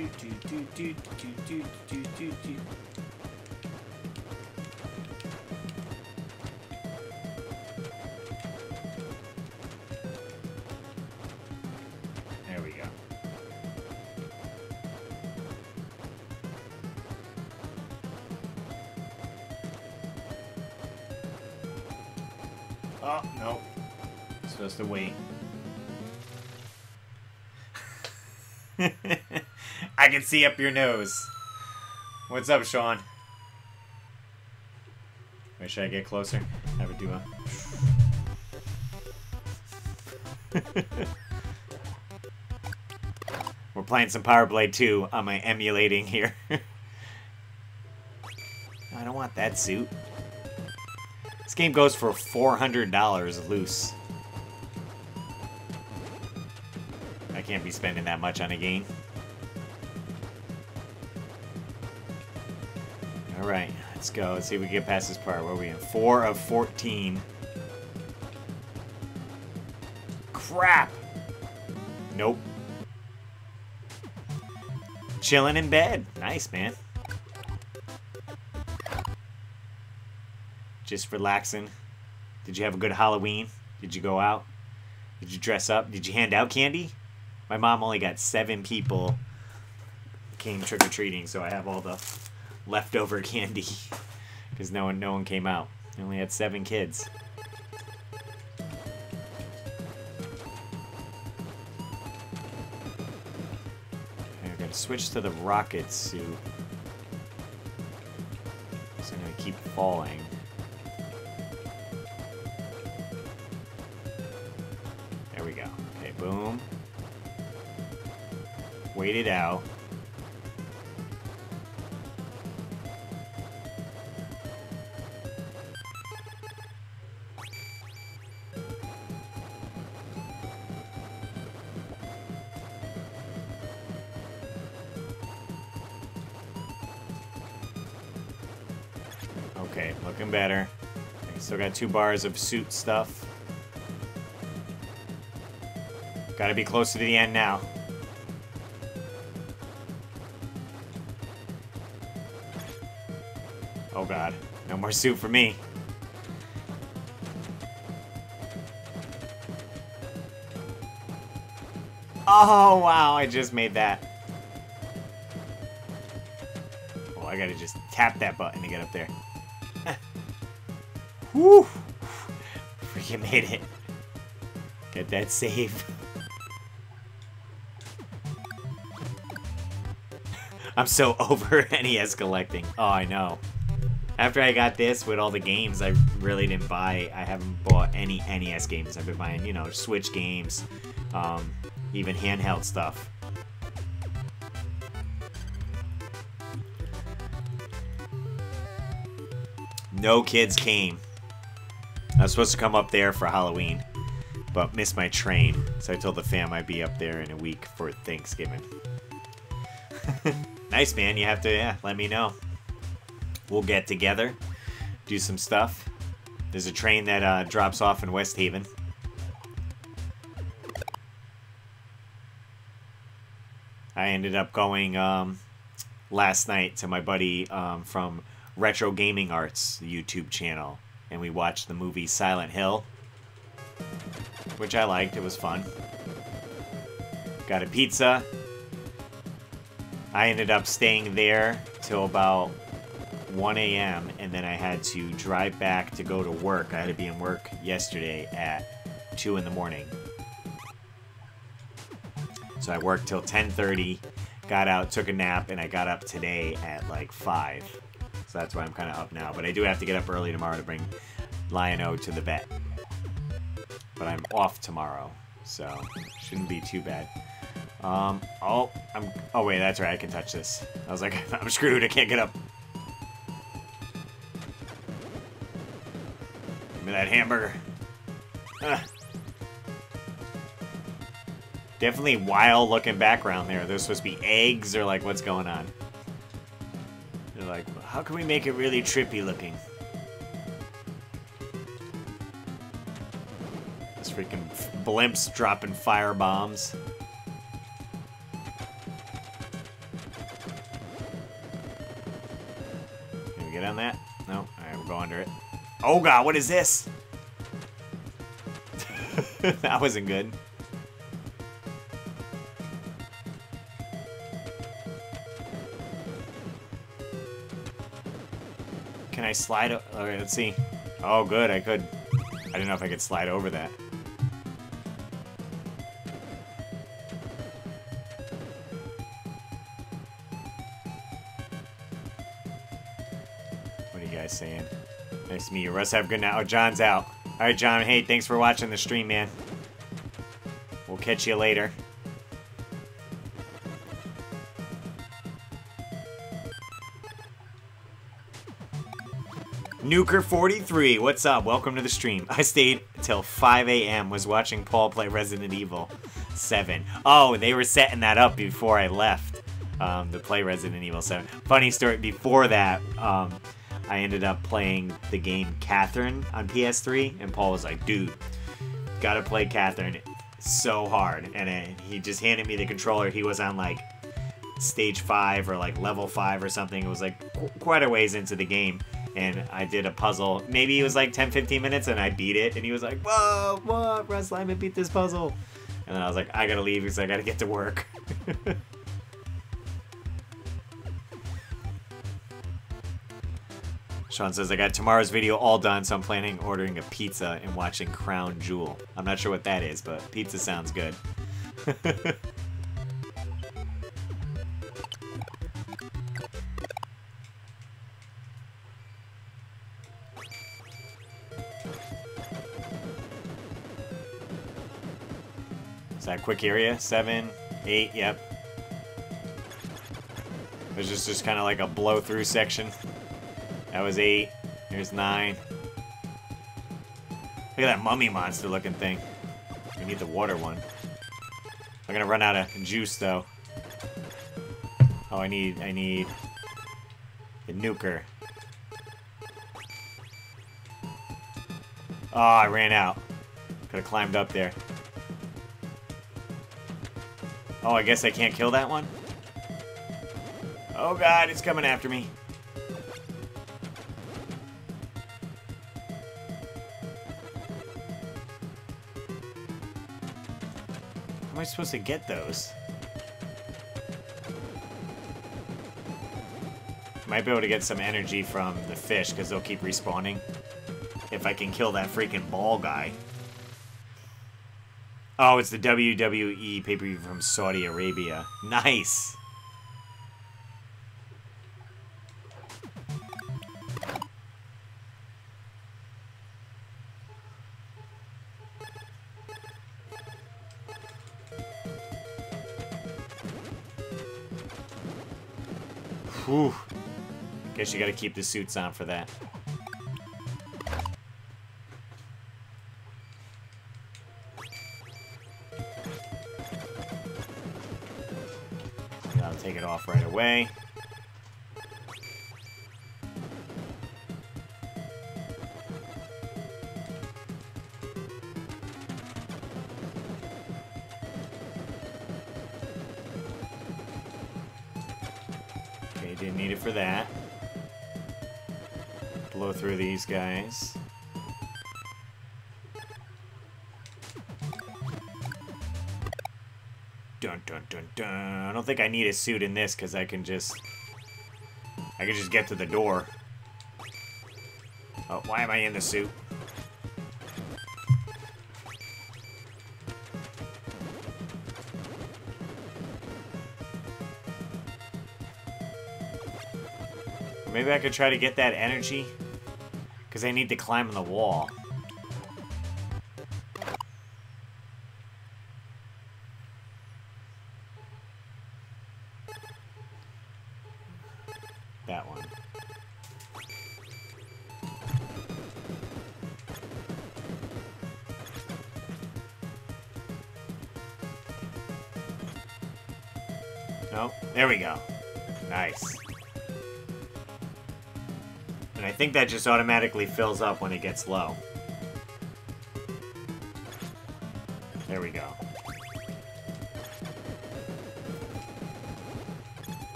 Do do do do do do do do do There we go. Oh, no. Supposed to wait. Can see up your nose. What's up, Sean? Wait, should I get closer? Have a. <laughs> We're playing some Power Blade 2 on my uh, emulating here. <laughs> I don't want that suit. This game goes for $400 loose. I can't be spending that much on a game. Alright, let's go. Let's see if we can get past this part. Where are we in? 4 of 14. Crap! Nope. Chilling in bed. Nice, man. Just relaxing. Did you have a good Halloween? Did you go out? Did you dress up? Did you hand out candy? My mom only got seven people came trick or treating, so I have all the leftover <laughs> candy because no one no one came out. Only had seven kids. Okay, I gotta switch to the rocket suit. So I'm gonna keep falling. There we go. Okay, boom. Wait it out. Got two bars of suit stuff. Gotta be closer to the end now. Oh god, no more suit for me. Oh wow, I just made that. Oh, I gotta just tap that button to get up there. Whew! Freaking made it. Get that save. I'm so <laughs> over NES collecting. Oh, I know. After I got this with all the games, I really didn't buy. I haven't bought any NES games. I've been buying, you know, Switch games, um, even handheld stuff. No kids came. Was supposed to come up there for Halloween, but missed my train. So I told the fam I'd be up there in a week for Thanksgiving. <laughs> nice, man. You have to yeah, let me know. We'll get together, do some stuff. There's a train that uh, drops off in West Haven. I ended up going um, last night to my buddy um, from Retro Gaming Arts YouTube channel, and we watched the movie Silent Hill, which I liked. It was fun. Got a pizza. I ended up staying there till about 1 a.m. and then I had to drive back to go to work. I had to be in work yesterday at 2 in the morning. So I worked till 10:30, got out, took a nap, and I got up today at like 5 So that's why I'm kind of up now. But I do have to get up early tomorrow to bring Lion-O to the vet. But I'm off tomorrow, so shouldn't be too bad. Um, oh, I'm, oh wait, that's right, I can touch this. I was like, <laughs> I'm screwed, I can't get up. Give me that hamburger. Ah. Definitely wild looking background there. There's supposed to be eggs or like what's going on. Like, how can we make it really trippy looking? This freaking blimps dropping fire bombs. Can we get on that? No? Alright, we'll go under it. Oh god, what is this? <laughs> that wasn't good. I slide? Okay, let's see. Oh, good, I could. I don't know if I could slide over that. What are you guys saying? Nice to meet you. Russ, have a good night. Oh, John's out. Alright, John. Hey, thanks for watching the stream, man. We'll catch you later. Nuker43, what's up? Welcome to the stream. I stayed till 5 a.m. was watching Paul play Resident Evil 7. Oh, they were setting that up before I left um, to play Resident Evil 7. Funny story, before that, um, I ended up playing the game Catherine on PS3, and Paul was like, dude, gotta play Catherine so hard. And he just handed me the controller. He was on like stage 5 or like level 5 or something. It was like qu quite a ways into the game and I did a puzzle. Maybe it was like 10, 15 minutes, and I beat it. And he was like, "Whoa, what? Russ Lyman beat this puzzle." And then I was like, "I gotta leave because I gotta get to work." <laughs> Sean says, I got tomorrow's video all done, so I'm planning ordering a pizza and watching Crown Jewel. I'm not sure what that is, but pizza sounds good. <laughs> quick area? Seven, eight, yep. There's just, just kind of like a blow through section. That was eight. Here's nine. Look at that mummy monster looking thing. We need the water one. I'm gonna run out of juice though. Oh, I need, I need the nuker. Oh, I ran out. Could have climbed up there. Oh, I guess I can't kill that one? Oh god, it's coming after me. How am I supposed to get those? Might be able to get some energy from the fish, because they'll keep respawning. If I can kill that freaking ball guy. Oh, it's the WWE pay-per-view from Saudi Arabia. Nice! Whew. Guess you gotta keep the suits on for that. Away. Okay, didn't need it for that. Blow through these guys. Dun dun. I don't think I need a suit in this because I can just... I can just get to the door. Oh, why am I in the suit? Maybe I could try to get that energy. Because I need to climb on the wall. That one. No, there we go. Nice. And I think that just automatically fills up when it gets low. There we go.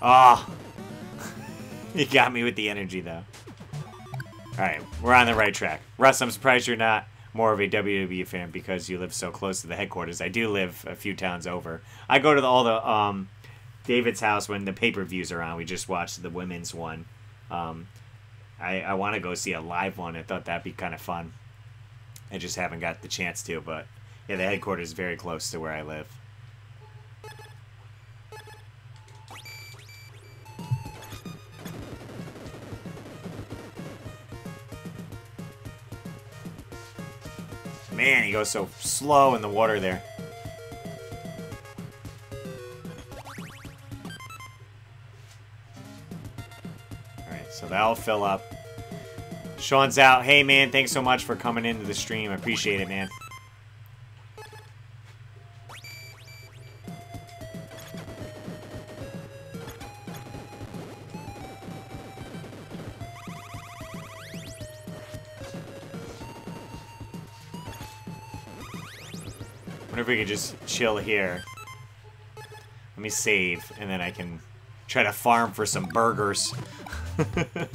<laughs> Oh. you got me with the energy, though. Alright, we're on the right track. Russ, I'm surprised you're not more of a WWE fan because you live so close to the headquarters. I do live a few towns over. I go to the, all the um, David's house when the pay per views are on. We just watched the women's one. Um, I, I want to go see a live one. I thought that'd be kind of fun. I just haven't got the chance to, but yeah, the headquarters is very close to where I live. He goes so slow in the water there. Alright, so that'll fill up. Sean's out. Hey, man, thanks so much for coming into the stream. I appreciate it, man. Chill here. Let me save, and then I can try to farm for some burgers. <laughs> and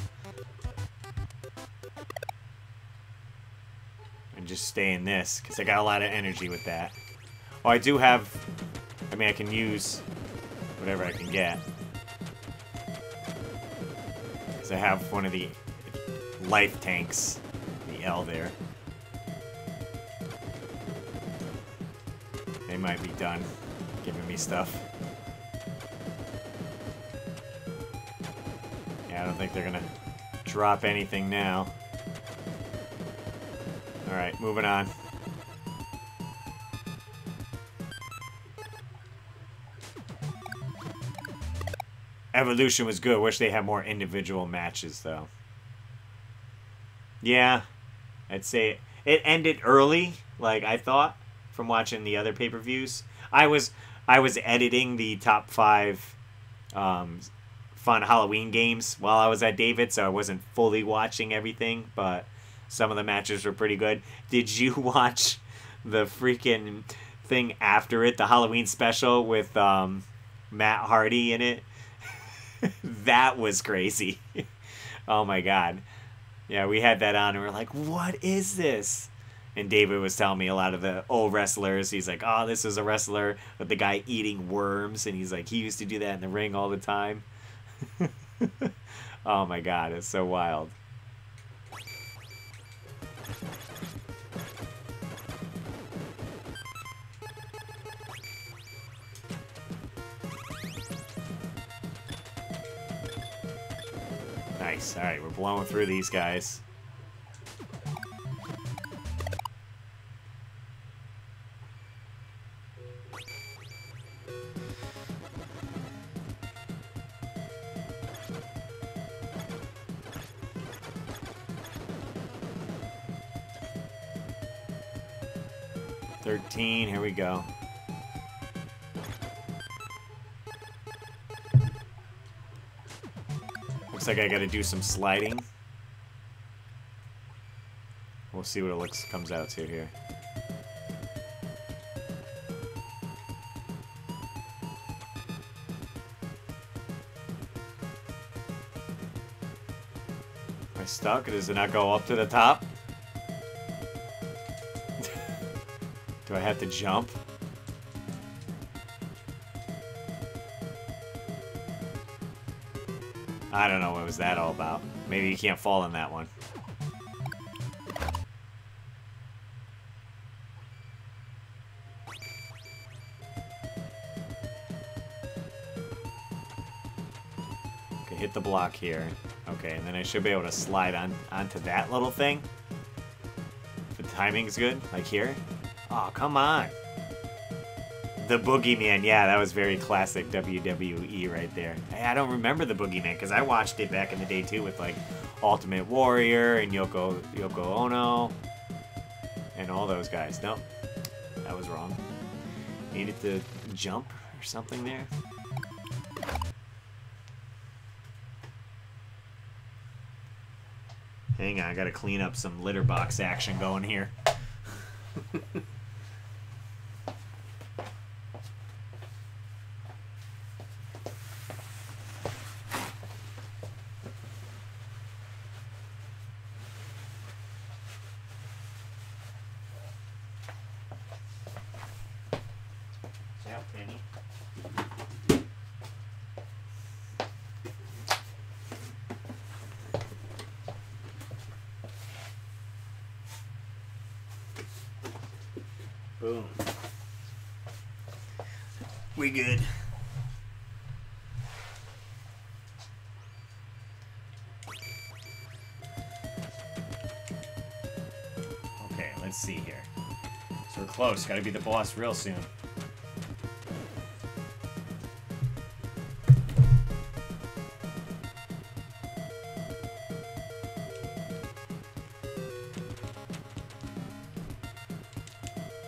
just stay in this, because I got a lot of energy with that. Oh, I do have... I mean, I can use whatever I can get. Because I have one of the life tanks, the L there. Might be done giving me stuff. Yeah, I don't think they're gonna drop anything now. Alright, moving on. Evolution was good. Wish they had more individual matches, though. Yeah, I'd say it ended early, like I thought from watching the other pay per views. I was I was editing the top five um, fun Halloween games while I was at David, so I wasn't fully watching everything, but some of the matches were pretty good. Did you <laughs> watch the freaking thing after it, the Halloween special with um, Matt Hardy in it? <laughs> that was crazy. <laughs> oh my god. Yeah, we had that on and we are like, what is this? And David was telling me a lot of the old wrestlers. He's like, "Oh, this is a wrestler with the guy eating worms," and he's like, he used to do that in the ring all the time. <laughs> oh my god, it's so wild. Nice. All right, we're blowing through these guys. We go. Looks like I gotta do some sliding. We'll see what it looks comes out to here. Am I stuck? Does it not go up to the top? Do I have to jump? I don't know what was that all about. Maybe you can't fall in that one. Okay, hit the block here. Okay, and then I should be able to slide on onto that little thing. If the timing's good, like here. Oh, come on. The Boogeyman, yeah, that was very classic WWE right there. I don't remember the Boogeyman because I watched it back in the day too with like Ultimate Warrior and Yoko Yoko Ono and all those guys. Nope, that was wrong. Needed to jump or something there. Hang on, I gotta clean up some litter box action going here. Close. Gotta be the boss real soon.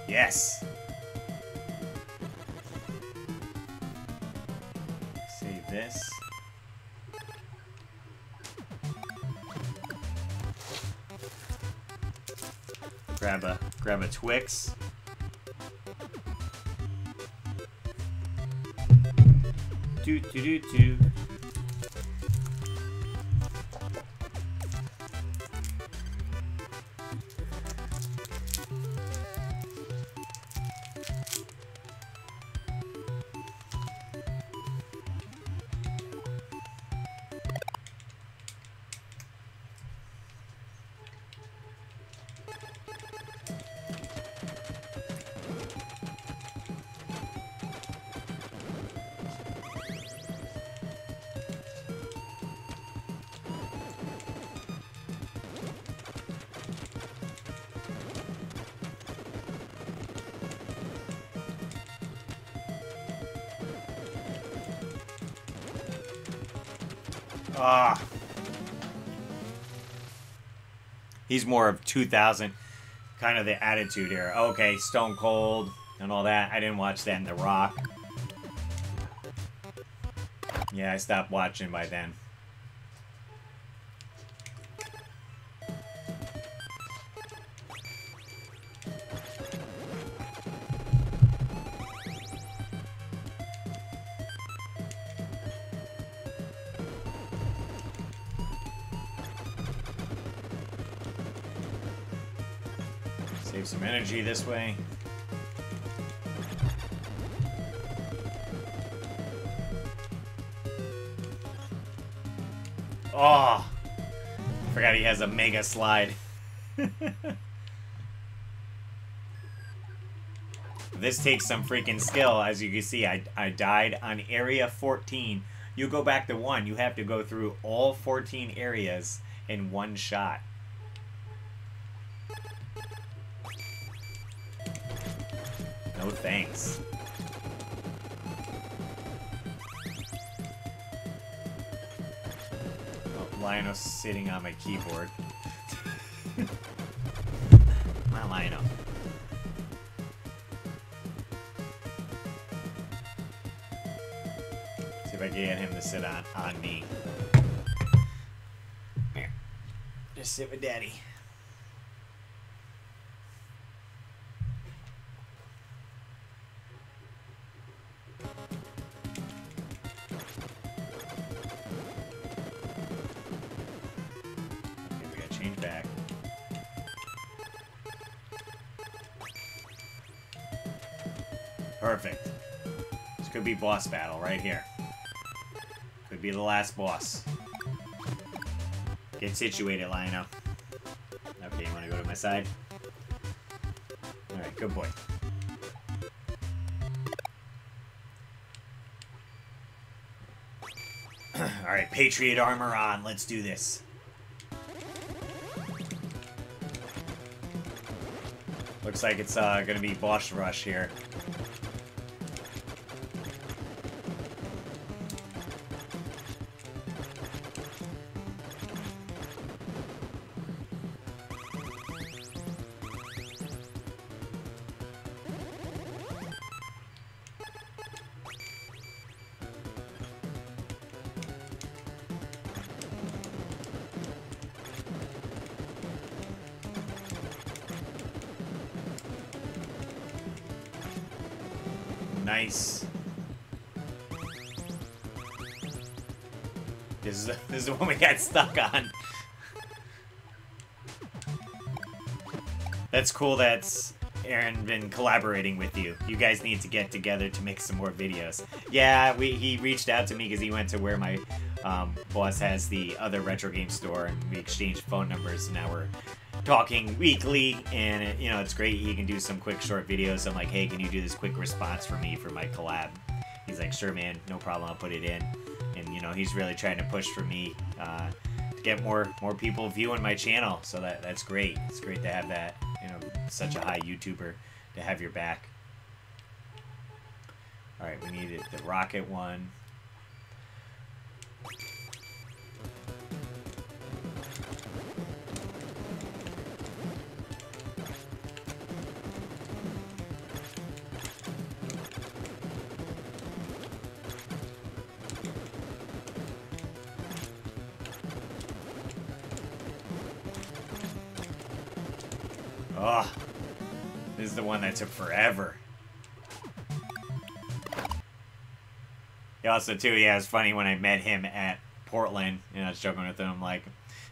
Yes. Save this. Grab a grab a Twix. Do do do do. He's more of 2000, kind of the attitude here. Okay, Stone Cold and all that. I didn't watch that in The Rock. Yeah, I stopped watching by then. Energy this way. Oh, forgot he has a mega slide. <laughs> this takes some freaking skill. As you can see, I, I died on area 14. You go back to 1, you have to go through all 14 areas in one shot. Thanks. Oh, Lionel's sitting on my keyboard. <laughs> On, Lionel. See if I can get him to sit on, on me. Here. Just sit with Daddy. Boss battle right here. Could be the last boss. Get situated, Lionel. Okay, you wanna go to my side? Alright, good boy. <clears throat> Alright, Patriot armor on. Let's do this. Looks like it's uh, gonna be boss rush here. The one we got stuck on. That's cool that's Aaron been collaborating with you. You guys need to get together to make some more videos. Yeah, we he reached out to me because he went to where my um, boss has the other retro game store and we exchanged phone numbers and now we're talking weekly, and it, you know it's great. He can do some quick short videos. I'm like, hey, can you do this quick response for me for my collab? He's like, sure, man, no problem. I'll put it in. Know, he's really trying to push for me uh, to get more more people viewing my channel. So that that's great. It's great to have that. You know, such a high YouTuber to have your back. All right, we needed the rocket one. Took forever. He also, too, yeah, it was funny when I met him at Portland, and I was joking with him, I'm like,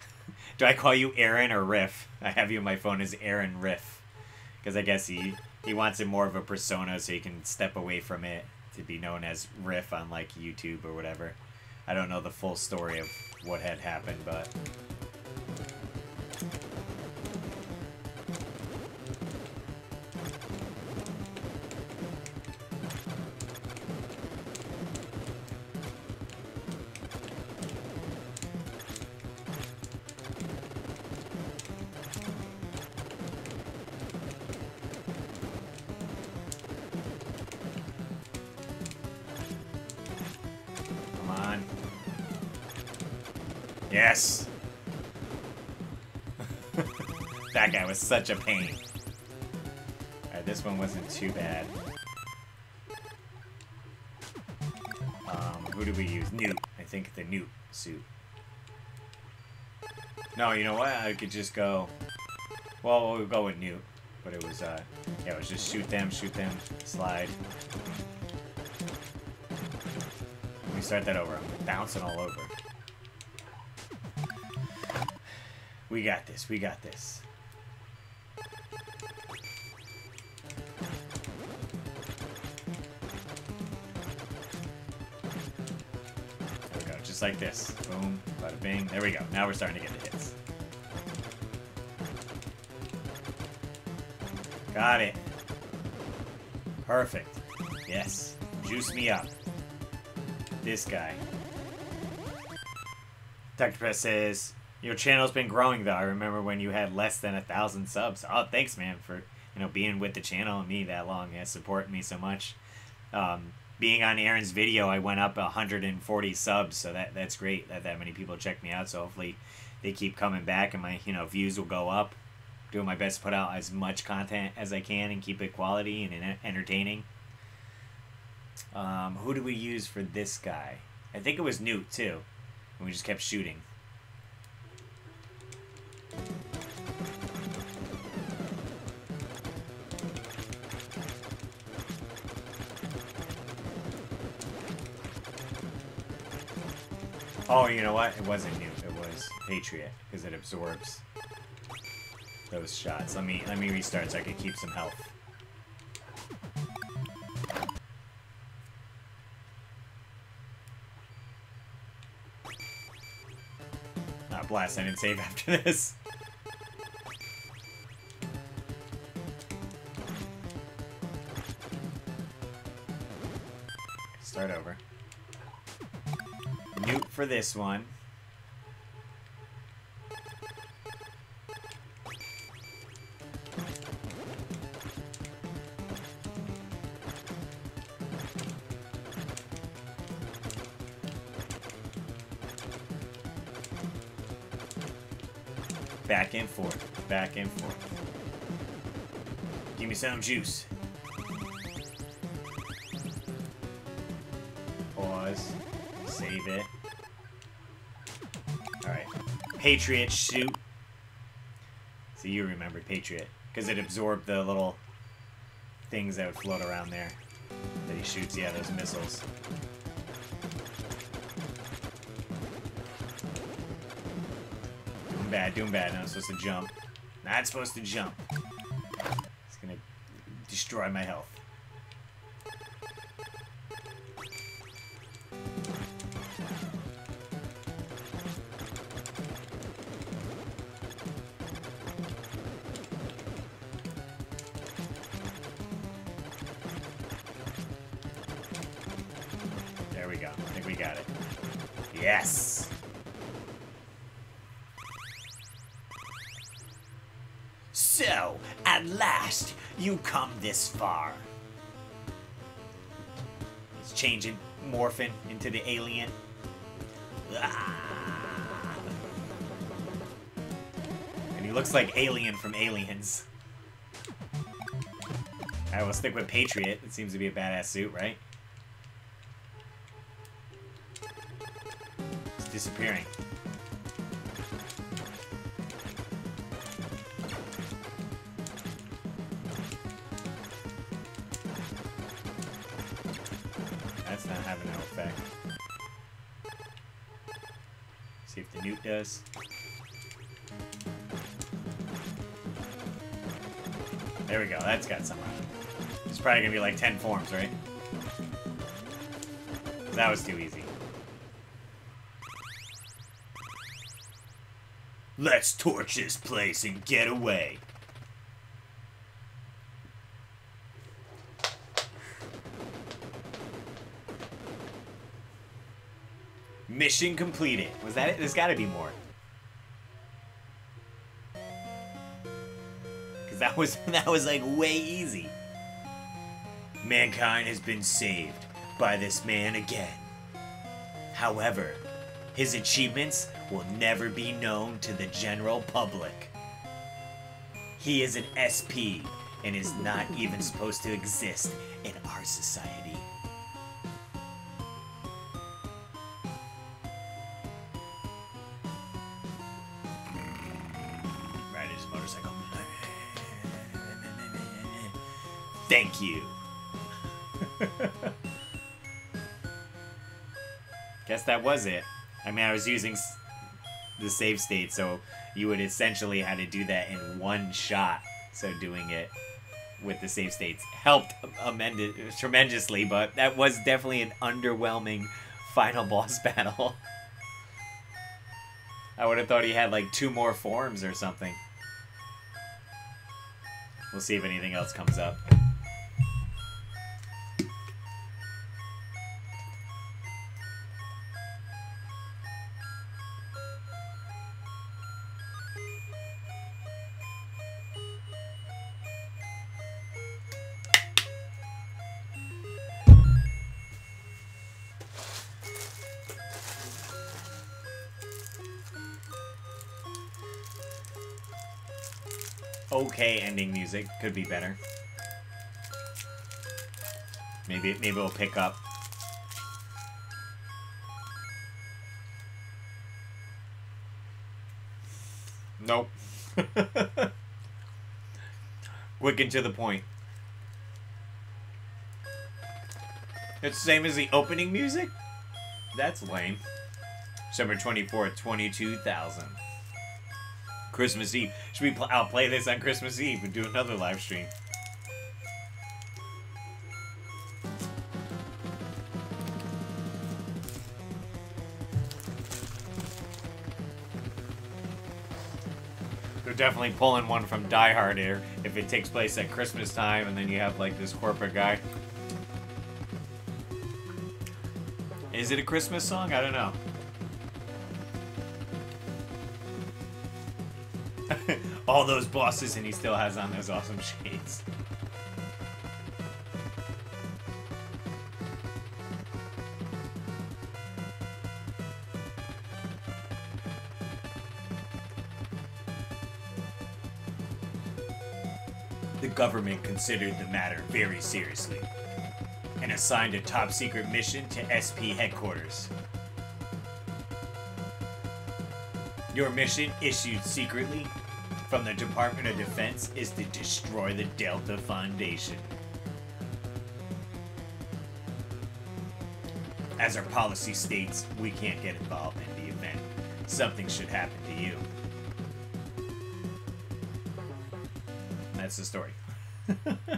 <laughs> do I call you Aaron or Riff? I have you on my phone as Aaron Riff. Because I guess he, he wants it more of a persona so he can step away from it to be known as Riff on, like, YouTube or whatever. I don't know the full story of what had happened, but... was such a pain. Alright, this one wasn't too bad. Um, who do we use? Newt. I think the Newt suit. No, you know what? I could just go... Well, we'll go with Newt. But it was, uh... Yeah, it was just shoot them, shoot them, slide. Let me start that over. I'm bouncing all over. We got this. We got this. Just like this. Boom. Bada bing. There we go. Now we're starting to get the hits. Got it. Perfect. Yes. Juice me up. This guy. Dr. Press says, your channel's been growing though. I remember when you had less than a thousand subs. Oh, thanks, man, for you know being with the channel and me that long. Yeah, supporting me so much. Um, being on Aaron's video, I went up 140 subs, so that that's great that that many people check me out. So hopefully they keep coming back and my you know views will go up. Doing my best to put out as much content as I can and keep it quality and entertaining. Um, who do we use for this guy? I think it was Newt too. And we just kept shooting. Oh, you know what? It wasn't Newt. It was Patriot because it absorbs those shots. Let me let me restart so I can keep some health. Not blast. I didn't save <laughs> after this. Start over. Newt for this one. Back and forth, back and forth. Give me some juice. Pause. Save it. Patriot shoot. So you remember Patriot. Because it absorbed the little things that would float around there. That he shoots, yeah, those missiles. Doing bad, doing bad. Now I'm supposed to jump. Not supposed to jump. It's gonna destroy my health. This far. He's changing, morphing into the alien. Ah. And he looks like Alien from Aliens. I will stick with Patriot. It seems to be a badass suit, right? It's disappearing. Probably gonna be like 10 forms, right? That was too easy. Let's torch this place and get away. Mission completed. Was that it? There's gotta be more. Cause that <laughs> was that was like way easy. Mankind has been saved by this man again. However, his achievements will never be known to the general public. He is an SP and is not even <laughs> supposed to exist in our society. Motorcycle. <laughs> Thank you. That was it. I mean, I was using the save state, so you would essentially had to do that in one shot. So doing it with the save states helped amend it tremendously, but that was definitely an underwhelming final <laughs> boss battle. I would have thought he had like two more forms or something. We'll see if anything else comes up. Music could be better. Maybe maybe it'll pick up. Nope. <laughs> Quick and to the point. It's the same as the opening music? That's lame. December 24th, 22,000. Christmas Eve. Should we pl- I'll play this on Christmas Eve and do another live stream. They're definitely pulling one from Die Hard here if it takes place at Christmas time and then you have like this corporate guy. Is it a Christmas song? I don't know. All those bosses and he still has on those awesome shades. The government considered the matter very seriously and assigned a top secret mission to SP headquarters. Your mission, issued secretly from the Department of Defense, is to destroy the Delta Foundation. As our policy states, we can't get involved in the event. Something should happen to you. That's the story. <laughs>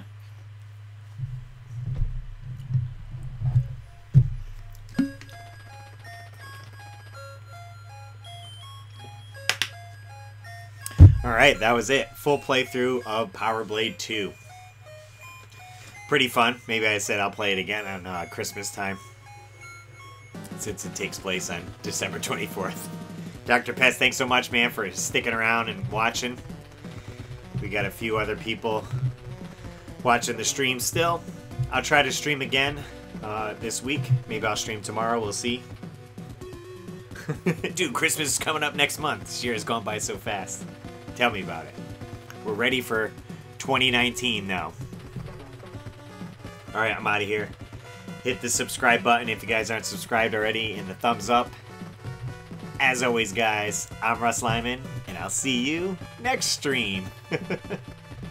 Alright, that was it. Full playthrough of Power Blade 2. Pretty fun. Maybe I said I'll play it again on uh, Christmas time. Since it takes place on December 24th. Dr. Pest, thanks so much, man, for sticking around and watching. We got a few other people watching the stream still. I'll try to stream again uh, this week. Maybe I'll stream tomorrow. We'll see. <laughs> Dude, Christmas is coming up next month. This year has gone by so fast. Tell me about it. We're ready for 2019 now. Alright, I'm out of here. Hit the subscribe button if you guys aren't subscribed already, and the thumbs up. As always, guys, I'm Russ Lyman, and I'll see you next stream. <laughs>